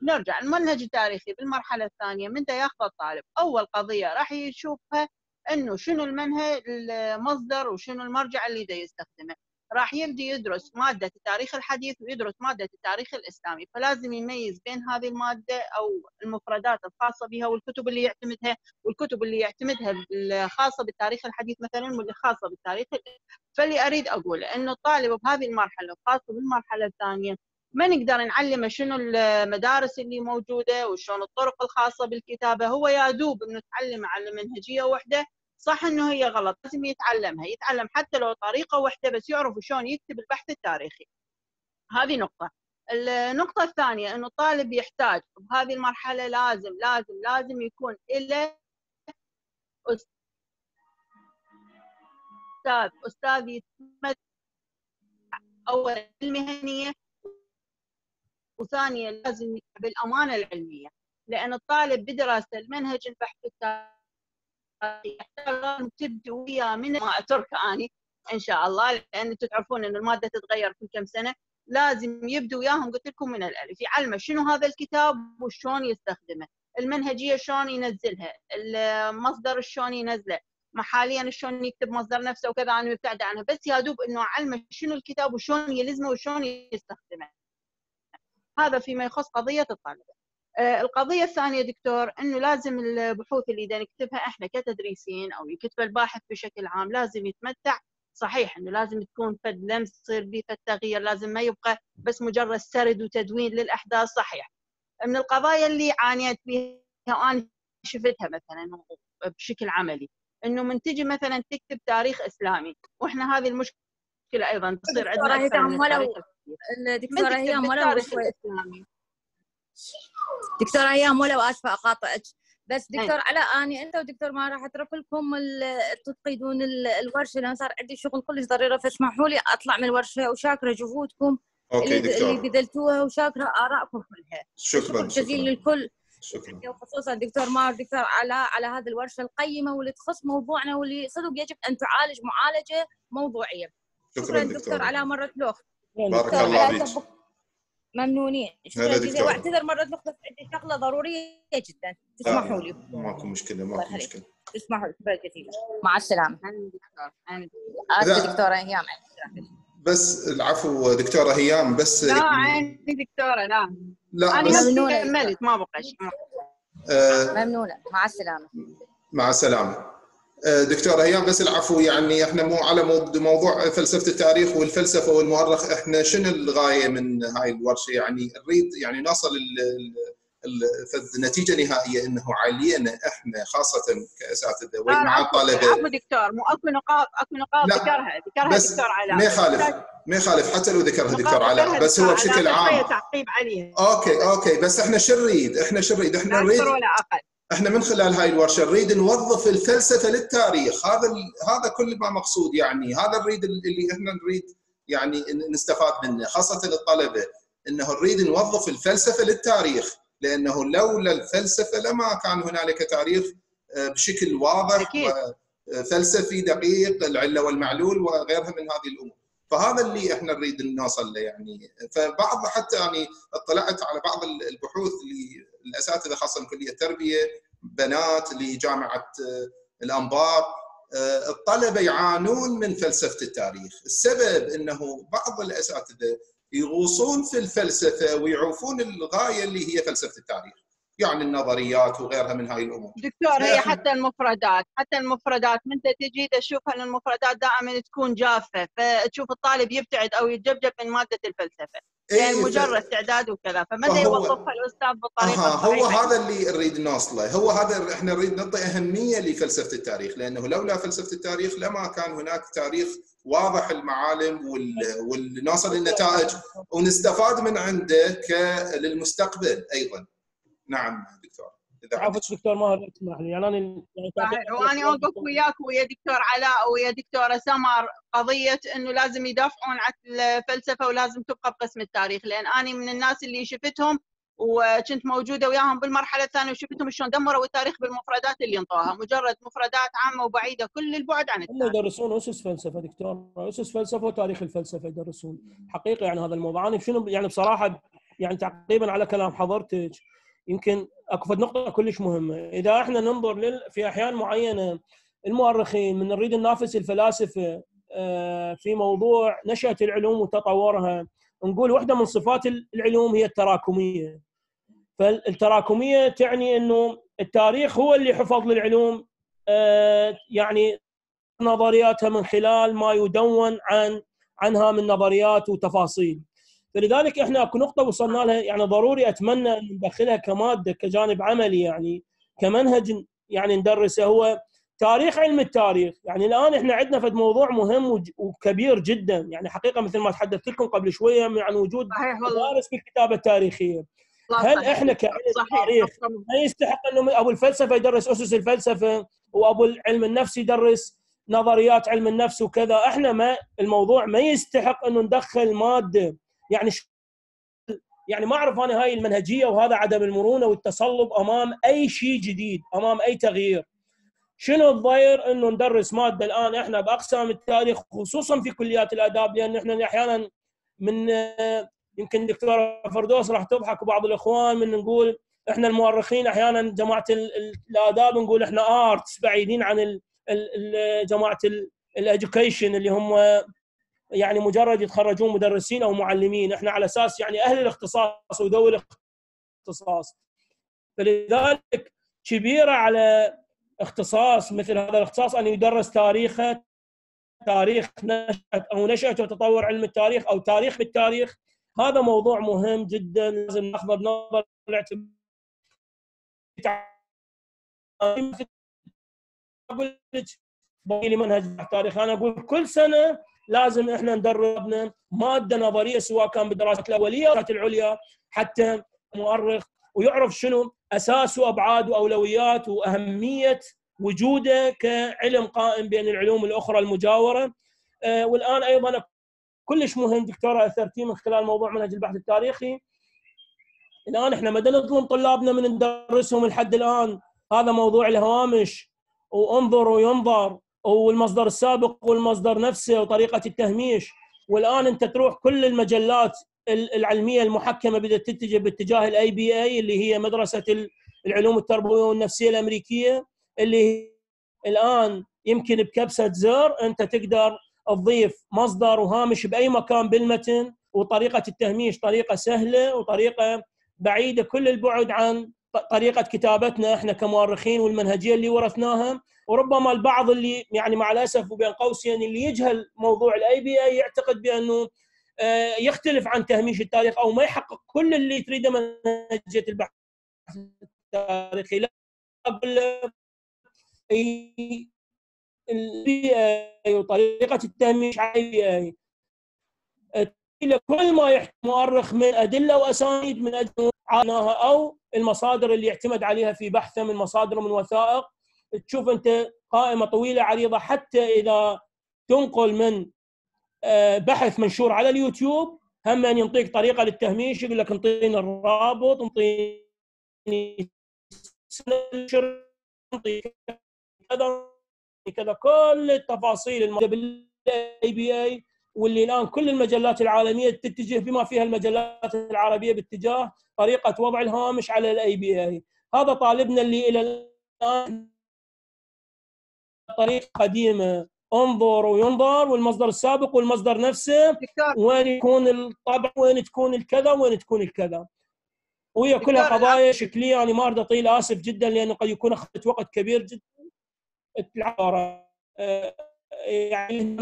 نرجع المنهج التاريخي بالمرحله الثانية من ياخذ الطالب. أول قضية راح يشوفها إنه شنو المنهج المصدر وشنو المرجع اللي دا يستخدمه. راح يبدي يدرس مادة التاريخ الحديث ويدرس مادة التاريخ الإسلامي فلازم يميز بين هذه المادة أو المفردات الخاصة بها والكتب اللي يعتمدها والكتب اللي يعتمدها الخاصة بالتاريخ الحديث مثلا واللي خاصة بالتاريخ فاللي أريد أقوله إنه الطالب بهذه المرحلة وخاصة بالمرحلة الثانية ما نقدر نعلمه شنو المدارس اللي موجودة وشلون الطرق الخاصة بالكتابة هو يا دوب انه تعلم على منهجية واحدة صح إنه هي غلط لازم يتعلمها يتعلم حتى لو طريقة واحدة بس يعرف شلون يكتب البحث التاريخي. هذه نقطة. النقطة الثانية إنه الطالب يحتاج بهذه المرحلة لازم لازم لازم يكون له أستاذ أستاذ يتمتع اولا المهنية وثانيا لازم بالأمانة العلمية لأن الطالب بدراسة المنهج البحث التاريخي يحتاج تبدو وياه من ما أترك أني إن شاء الله لأن أنتم تعرفون إن المادة تتغير كل كم سنة لازم يبدو وياهم قلت لكم من الألف. يعلمه شنو هذا الكتاب وشلون يستخدمه المنهجية شلون ينزلها المصدر شلون ينزله حاليا شلون يكتب مصدر نفسه وكذا أنا مبتعدة عنه بس يا دوب إنه اعلمه شنو الكتاب وشلون يلزمه وشلون يستخدمه. هذا فيما يخص قضية الطالبة. القضية الثانية دكتور إنه لازم البحوث اللي إذا نكتبها إحنا كتدريسيين أو يكتب الباحث بشكل عام لازم يتمتع. صحيح إنه لازم تكون فد لمس تصير به فد تغيير لازم ما يبقى بس مجرد سرد وتدوين للأحداث. صحيح. من القضايا اللي عانيت فيها وأنا شفتها مثلا بشكل عملي إنه من تجي مثلا تكتب تاريخ إسلامي وإحنا هذه المشكلة أيضا تصير عندنا دكتورة هي ولو الدكتوره هي ولو شوي دكتوره أيام ولو آسفة أقاطعك. بس دكتور علاء أني أنت ودكتور ما راح اترك لكم تقيدون الورشة لأن صار عندي شغل كلش ضريرة فاسمحوا لي أطلع من الورشة وشاكرة جهودكم أوكي اللي, دكتور اللي بذلتوها وشاكرة آرائكم كلها. شكرا جزيل شكرا. للكل. شكرا. وخصوصا دكتور مار دكتور علاء على هذه الورشة القيمة واللي تخص موضوعنا واللي صدق يجب أن تعالج معالجة موضوعية. شكرا دكتور دكتور. علاء مرة الاخ بارك دكتور الله فيك. ممنونين. شكرا جزيلا. واعتذر مرة بس عندي شغلة ضرورية جدا. تسمحوا لي. ماكو مشكلة ماكو يخليك. مشكلة. تسمحوا لي. شكرا جزيلا. مع السلامة. عندي دكتور عندي اسفه لا. دكتورة أيام بس العفو دكتورة هيام بس لا عندي دكتورة لا. لا أنا ممنونة. كملت ما بقى شيء. آه ممنونة. مع السلامة. مع السلامة. آه، دكتورة هيام بس العفو يعني إحنا مو على مو- موضوع فلسفة التاريخ والفلسفة والمؤرخ إحنا شنو الغاية من هاي الورشة؟ يعني نريد يعني نصل ال- ال- ال- النتيجة النهائية إنه علينا إحنا خاصة كأساتذة لا، ومع عفوا دكتور مو أكو نقاط أكو نقاط ذكرها ذكرها دكتور علاء. ما يخالف. ما يخالف. حتى لو ذكرها دكتور علاء بس هو دكتور بشكل عام. تعقيب عليها. okay okay بس إحنا شو نريد؟ إحنا شو نريد؟ إحنا نريد ولا أقل. إحنا من خلال هاي الورشة نريد نوظف الفلسفة للتاريخ. هذا ال- هذا كل ما مقصود يعني. هذا نريد اللي إحنا نريد يعني نستفاد منه خاصة الطلبة. إنه نريد نوظف الفلسفة للتاريخ. لأنه لولا الفلسفة لما كان هنالك تاريخ آه، بشكل واضح أكيد. وفلسفي دقيق العلة والمعلول وغيرها من هذه الأمور. فهذا اللي إحنا نريد نوصل له يعني. فبعض حتى يعني اطلعت على بعض البحوث للاساتذه خاصة كلية التربية بنات لجامعه آه، الأنبار آه، الطلبة يعانون من فلسفة التاريخ، السبب إنه بعض الأساتذة يغوصون في الفلسفة ويعوفون الغاية اللي هي فلسفة التاريخ، يعني النظريات وغيرها من هاي الأمور. دكتور هي. حتى المفردات حتى المفردات من تجي تشوف إن المفردات دائما تكون جافة فتشوف الطالب يبتعد أو يتجبجب من مادة الفلسفة يعني إيه، ف- مجرد تعداد وكذا فمتى يوظفها الأستاذ بالطريقة أها هو هذا اللي نريد نوصله هو هذا إحنا نريد نعطي أهمية لفلسفة التاريخ لأنه لولا فلسفة التاريخ لما كان هناك تاريخ واضح المعالم وال... ونوصل للنتائج ونستفاد من عنده ك... للمستقبل أيضا نعم دكتور. عفوا دكتور ماهر لو تسمح لي يعني أنا يعني صحيح وأنا أوقف وياك ويا دكتور علاء ويا دكتورة سمر قضية إنه لازم يدافعون عن الفلسفة ولازم تبقى بقسم التاريخ لأن أنا من الناس اللي شفتهم وكنت موجودة وياهم بالمرحلة الثانية وشفتهم شلون دمروا التاريخ بالمفردات اللي انطوها مجرد مفردات عامة وبعيدة كل البعد عن هم التاريخ. يدرسون أسس فلسفة دكتور. أسس فلسفة وتاريخ الفلسفة يدرسون. حقيقه يعني هذا الموضوع. أنا شنو يعني بصراحة يعني تعقيبا على كلام حضرتك يمكن أكو نقطة كلش مهمة. إذا إحنا ننظر لل... في أحيان معينة المؤرخين من نريد ننافس الفلاسفة آه، في موضوع نشأة العلوم وتطورها نقول واحدة من صفات العلوم هي التراكمية. فالتراكمية تعني إنه التاريخ هو اللي حفظ للعلوم آه، يعني نظرياتها من خلال ما يدون عن عنها من نظريات وتفاصيل. فلذلك إحنا أكو نقطة وصلنا لها يعني ضروري أتمنى إن ندخلها كمادة كجانب عملي يعني كمنهج يعني ندرسه. هو تاريخ علم التاريخ. يعني الآن إحنا عندنا فد موضوع مهم وكبير جدا. يعني حقيقة مثل ما تحدثت لكم قبل شوية عن وجود مدارس في الكتابة التاريخية. هل إحنا كعلم تاريخ ما يستحق إنه أبو الفلسفة يدرس أسس الفلسفة وأبو العلم النفس يدرس نظريات علم النفس وكذا؟ إحنا ما الموضوع ما يستحق إنه ندخل مادة يعني يعني ما أعرف أنا هاي المنهجية وهذا عدم المرونة والتصلب أمام أي شيء جديد أمام أي تغيير. شنو الضير إنه ندرس مادة الآن إحنا بأقسام التاريخ خصوصا في كليات الآداب؟ لأن إحنا أحيانا من يمكن دكتوره فردوس راح تضحك وبعض الإخوان من نقول إحنا المؤرخين أحيانا جماعة الآداب نقول إحنا arts بعيدين عن جماعة ال education اللي هم يعني مجرد يتخرجون مدرسين أو معلمين. إحنا على أساس يعني أهل الاختصاص وذوي الاختصاص. فلذلك كبيرة على اختصاص مثل هذا الاختصاص أن يدرس تاريخه تاريخ نشأة أو نشأة وتطور علم التاريخ أو تاريخ بالتاريخ هذا موضوع مهم جدا لازم ناخذه بنظر الاعتبار. أقول لك منهج التاريخ أنا أقول كل سنة لازم إحنا ندربنا مادة نظرية سواء كان بالدراسات الأولية أو العليا حتى مؤرخ ويعرف شنو أساس وأبعاد وأولويات وأهمية وجوده كعلم قائم بين العلوم الأخرى المجاورة. آه، والآن أيضا كلش مهم دكتورة أثرتي من خلال موضوع منهج البحث التاريخي. الآن إحنا ما نظلم طلابنا من ندرسهم لحد الآن؟ هذا موضوع الهوامش وانظر وينظر. والمصدر السابق والمصدر نفسه وطريقة التهميش. والآن أنت تروح كل المجلات العلمية المحكمة بدأت تتجه باتجاه ال APA اللي هي مدرسة العلوم التربوية والنفسية الأمريكية اللي الآن يمكن بكبسة زر أنت تقدر تضيف مصدر وهامش بأي مكان بالمتن وطريقة التهميش طريقة سهلة وطريقة بعيدة كل البعد عن طريقة كتابتنا إحنا كمؤرخين والمنهجية اللي ورثناها وربما البعض اللي يعني مع الأسف وبين قوسين اللي يجهل موضوع ال APA يعتقد بأنه آه، يختلف عن تهميش التاريخ أو ما يحقق كل اللي تريده منهجية البحث التاريخي. لا وطريقة التهميش على ال APA كل ما يحتاج مؤرخ من أدلة وأسانيد من أجل أو المصادر اللي يعتمد عليها في بحثه من مصادر من وثائق. تشوف انت قائمة طويلة عريضة حتى إذا تنقل من آه، بحث منشور على اليوتيوب هم أن ينطيك طريقة للتهميش يقول لك انطيني الرابط انطيني كذا كذا كل التفاصيل بال APA واللي الآن كل المجلات العالمية تتجه بما فيها المجلات العربية باتجاه طريقة وضع الهامش على ال APA هذا طالبنا اللي إلى الآن طريقه قديمه انظر وينظر والمصدر السابق والمصدر نفسه. وين يكون الطبع؟ وين تكون الكذا؟ وين تكون الكذا؟ وهي كلها قضايا شكلية. يعني ما أريد أطيل آسف جدا لأنه قد يكون أخذت وقت كبير جدا. العباره يعني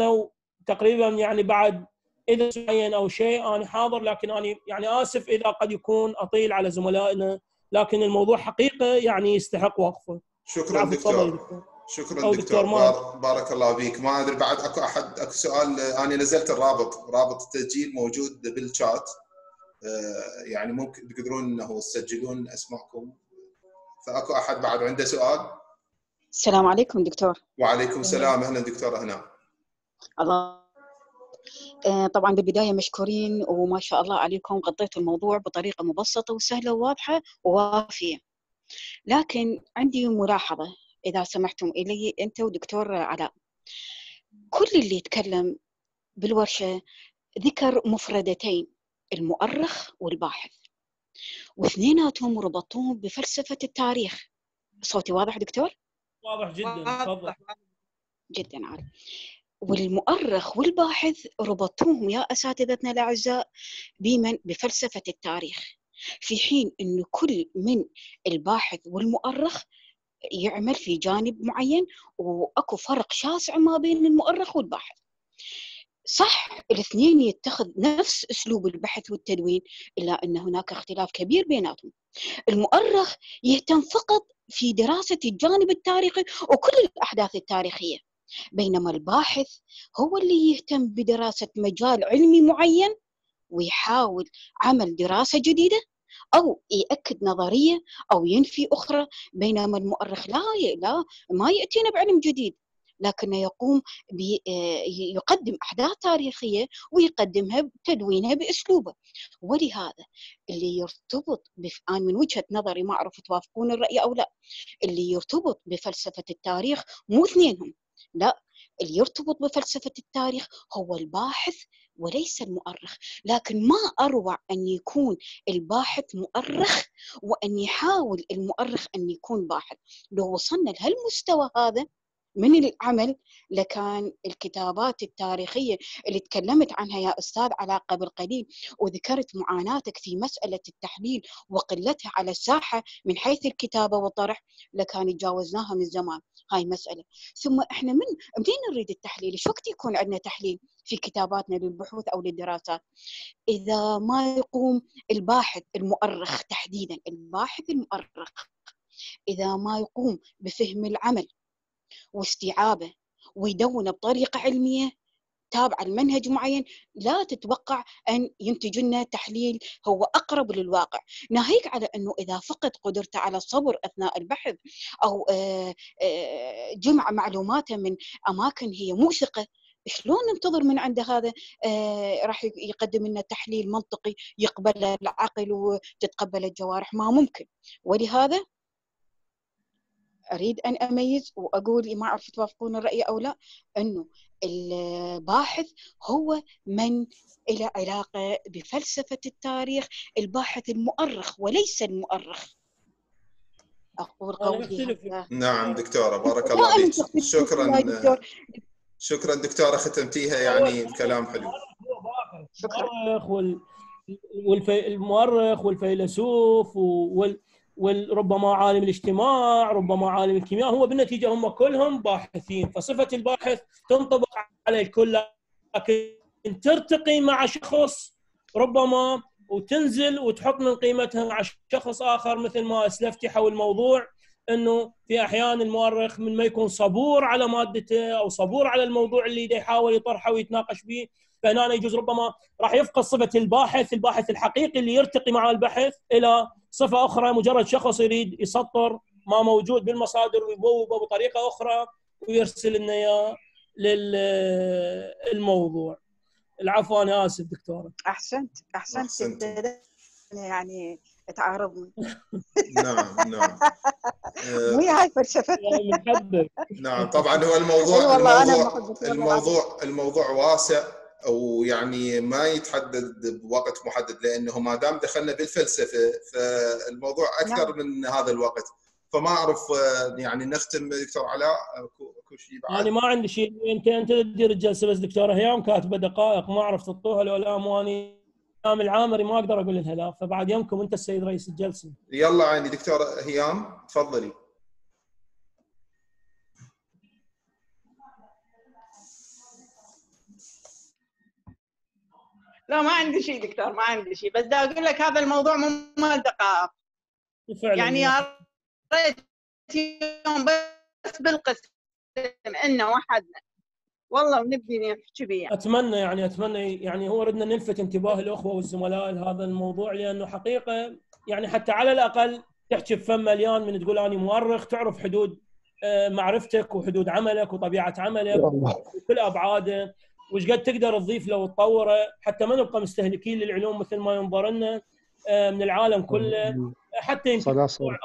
تقريبا يعني بعد إذا معين أو شيء أنا حاضر لكن أنا يعني آسف إذا قد يكون أطيل على زملائنا لكن الموضوع حقيقة يعني يستحق وقفه. شكرا دكتور. دكتور. شكرا دكتور, دكتور بار بارك الله فيك. ما أدري بعد أكو أحد أكو سؤال. أنا نزلت الرابط. رابط التسجيل موجود بالشات. آه، يعني ممكن تقدرون إنه تسجلون أسماءكم. فأكو أحد بعد عنده سؤال؟ السلام عليكم دكتور. وعليكم السلام. أهلا دكتوره هنا الله. آه، طبعا بالبداية مشكورين وما شاء الله عليكم غطيتوا الموضوع بطريقة مبسطة وسهلة وواضحة ووافية. لكن عندي ملاحظة إذا سمحتم إلي أنت ودكتور علاء. كل اللي يتكلم بالورشة ذكر مفردتين المؤرخ والباحث. واثنيناتهم ربطوهم بفلسفة التاريخ. صوتي واضح دكتور؟ واضح جدا تفضل. جدا عالي والمؤرخ والباحث ربطوهم يا أساتذتنا الأعزاء بمن؟ بفلسفة التاريخ. في حين إنه كل من الباحث والمؤرخ يعمل في جانب معين وأكو فرق شاسع ما بين المؤرخ والباحث. صح الاثنين يتخذ نفس أسلوب البحث والتدوين إلا أن هناك اختلاف كبير بيناتهم. المؤرخ يهتم فقط في دراسة الجانب التاريخي وكل الأحداث التاريخية. بينما الباحث هو اللي يهتم بدراسة مجال علمي معين ويحاول عمل دراسة جديدة أو يأكد نظرية أو ينفي أخرى بينما المؤرخ لا لا ما يأتينا بعلم جديد لكنه يقوم يقدم أحداث تاريخية ويقدمها بتدوينها بأسلوبه ولهذا اللي يرتبط. أنا من وجهة نظري ما أعرف توافقون الرأي أو لا اللي يرتبط بفلسفة التاريخ مو اثنينهم لا اللي يرتبط بفلسفة التاريخ هو الباحث وليس المؤرخ لكن ما أروع أن يكون الباحث مؤرخ وأن يحاول المؤرخ أن يكون باحث؟ لو وصلنا لهالمستوى هذا من العمل لكان الكتابات التاريخية اللي تكلمت عنها يا أستاذ علاء قبل قليل وذكرت معاناتك في مسألة التحليل وقلتها على الساحة من حيث الكتابة والطرح لكان تجاوزناها من زمان. هاي مسألة. ثم إحنا من منين نريد التحليل؟ شو وقت يكون عندنا تحليل في كتاباتنا للبحوث أو للدراسات؟ إذا ما يقوم الباحث المؤرخ تحديدا الباحث المؤرخ إذا ما يقوم بفهم العمل واستيعابه ويدونه بطريقة علمية تابعة لمنهج معين. لا تتوقع أن ينتج لنا تحليل هو أقرب للواقع. ناهيك على أنه إذا فقد قدرته على الصبر أثناء البحث أو جمع معلوماته من أماكن هي موثقة شلون ننتظر من عنده هذا؟ آه راح يقدم لنا تحليل منطقي يقبله العقل وتتقبل الجوارح. ما ممكن. ولهذا أريد أن أميز وأقول ما أعرف توافقون الرأي أو لا أنه الباحث هو من له علاقة بفلسفة التاريخ الباحث المؤرخ وليس المؤرخ. أقول قولي نعم دكتورة بارك الله فيك. شكرا. شكرا دكتورة ختمتيها يعني بكلام حلو. المؤرخ وال... والفي... المؤرخ والفيلسوف وال... وربما عالم الاجتماع ربما عالم الكيمياء هو بالنتيجة هم كلهم باحثين. فصفة الباحث تنطبق على الكل لكن ترتقي مع شخص ربما وتنزل وتحط من قيمتها مع شخص آخر مثل ما اسلفتي حول الموضوع إنه في أحيان المؤرخ من ما يكون صبور على مادته أو صبور على الموضوع اللي يحاول يطرحه ويتناقش به فهنا يجوز ربما راح يفقد صفة الباحث الباحث الحقيقي اللي يرتقي مع البحث إلى صفة أخرى مجرد شخص يريد يسطر ما موجود بالمصادر ويبوبه بطريقة أخرى ويرسل لنا اياه للموضوع العفو أنا آسف دكتورة. أحسنت أحسنت, أحسنت. يعني تعارضنا نعم نعم. مو هاي فلسفتنا. نعم طبعا هو الموضوع الموضوع الموضوع الموضوع واسع. ويعني ما يتحدد بوقت محدد لأنه ما دام دخلنا بالفلسفة فالموضوع أكثر نعم. من هذا الوقت. فما أعرف يعني نختم دكتور علاء اكو شيء بعد. يعني ما عندي شيء. انت أنت تدير الجلسه بس دكتورة هيام كاتبة دقائق ما اعرف تطوها لو لا واني هيام العامري ما أقدر أقول لها لا. فبعد يومكم أنت السيد رئيس الجلسة. يلا عندي دكتورة هيام تفضلي. لا ما عندي شيء دكتور ما عندي شيء بس دا أقول لك هذا الموضوع مو مال دقائق. يعني يا ريت يوم بس بالقسم إنه وحدنا والله ونبدي نحكي به أتمنى يعني أتمنى يعني هو ردنا نلفت انتباه الأخوة والزملاء لهذا الموضوع لأنه حقيقة يعني حتى على الأقل تحكي بفم مليان من تقول أنا مؤرخ تعرف حدود آه، معرفتك وحدود عملك وطبيعة عملك وكل ابعاده وش قد تقدر تضيف له وتطوره حتى ما نبقى مستهلكين للعلوم مثل ما ينظر لنا آه، من العالم كله. حتى يمكن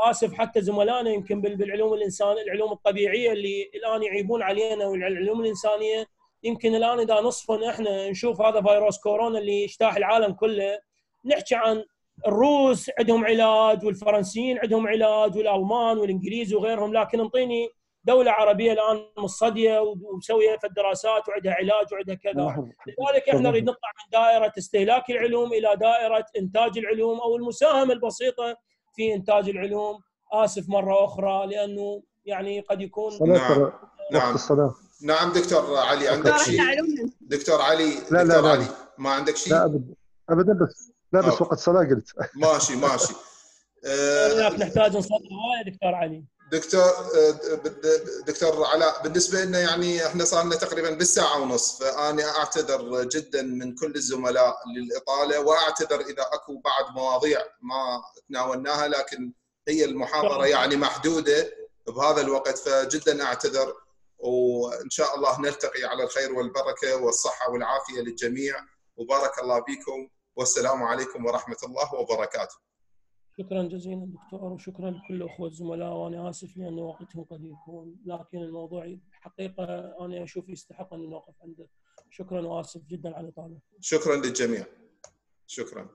آسف حتى زملائنا يمكن بالعلوم الانسان العلوم الطبيعية اللي الآن يعيبون علينا والعلوم الإنسانية. يمكن الآن إذا نصفن إحنا نشوف هذا فيروس كورونا اللي اجتاح العالم كله نحكي عن الروس عندهم علاج والفرنسيين عندهم علاج والألمان والإنجليز وغيرهم لكن انطيني دولة عربية الآن مصديه ومسوية في الدراسات وعندها علاج وعندها كذا. لذلك إحنا نريد نطلع من دائرة استهلاك العلوم إلى دائرة إنتاج العلوم أو المساهمة البسيطة في إنتاج العلوم. آسف مرة أخرى لأنه يعني قد يكون صلاة. نعم. الصلاة. نعم دكتور علي عندك دكتور شيء؟ دكتور علي لا، لا، دكتور لا. علي ما عندك شيء؟ لا ابدا ابدا بس. لا بس. وقت صلاة قلت. ماشي ماشي. آه، نحتاج نصلي هواية دكتور علي. دكتور آه، دكتور علاء بالنسبة لنا يعني إحنا صار لنا تقريبا بالساعة ونص فأنا أعتذر جدا من كل الزملاء للإطالة وأعتذر إذا أكو بعض مواضيع ما تناولناها لكن هي المحاضرة يعني محدودة بهذا الوقت فجدا أعتذر وإن شاء الله نلتقي على الخير والبركة والصحة والعافية للجميع وبارك الله بكم والسلام عليكم ورحمة الله وبركاته. شكرا جزيلا دكتور وشكرا لكل الاخوه الزملاء وأنا آسف لأن وقتهم قد يكون لكن الموضوع حقيقة أنا أشوف يستحق أن نوقف عنده شكرا وآسف جدا على الاطاله شكرا للجميع. شكرا.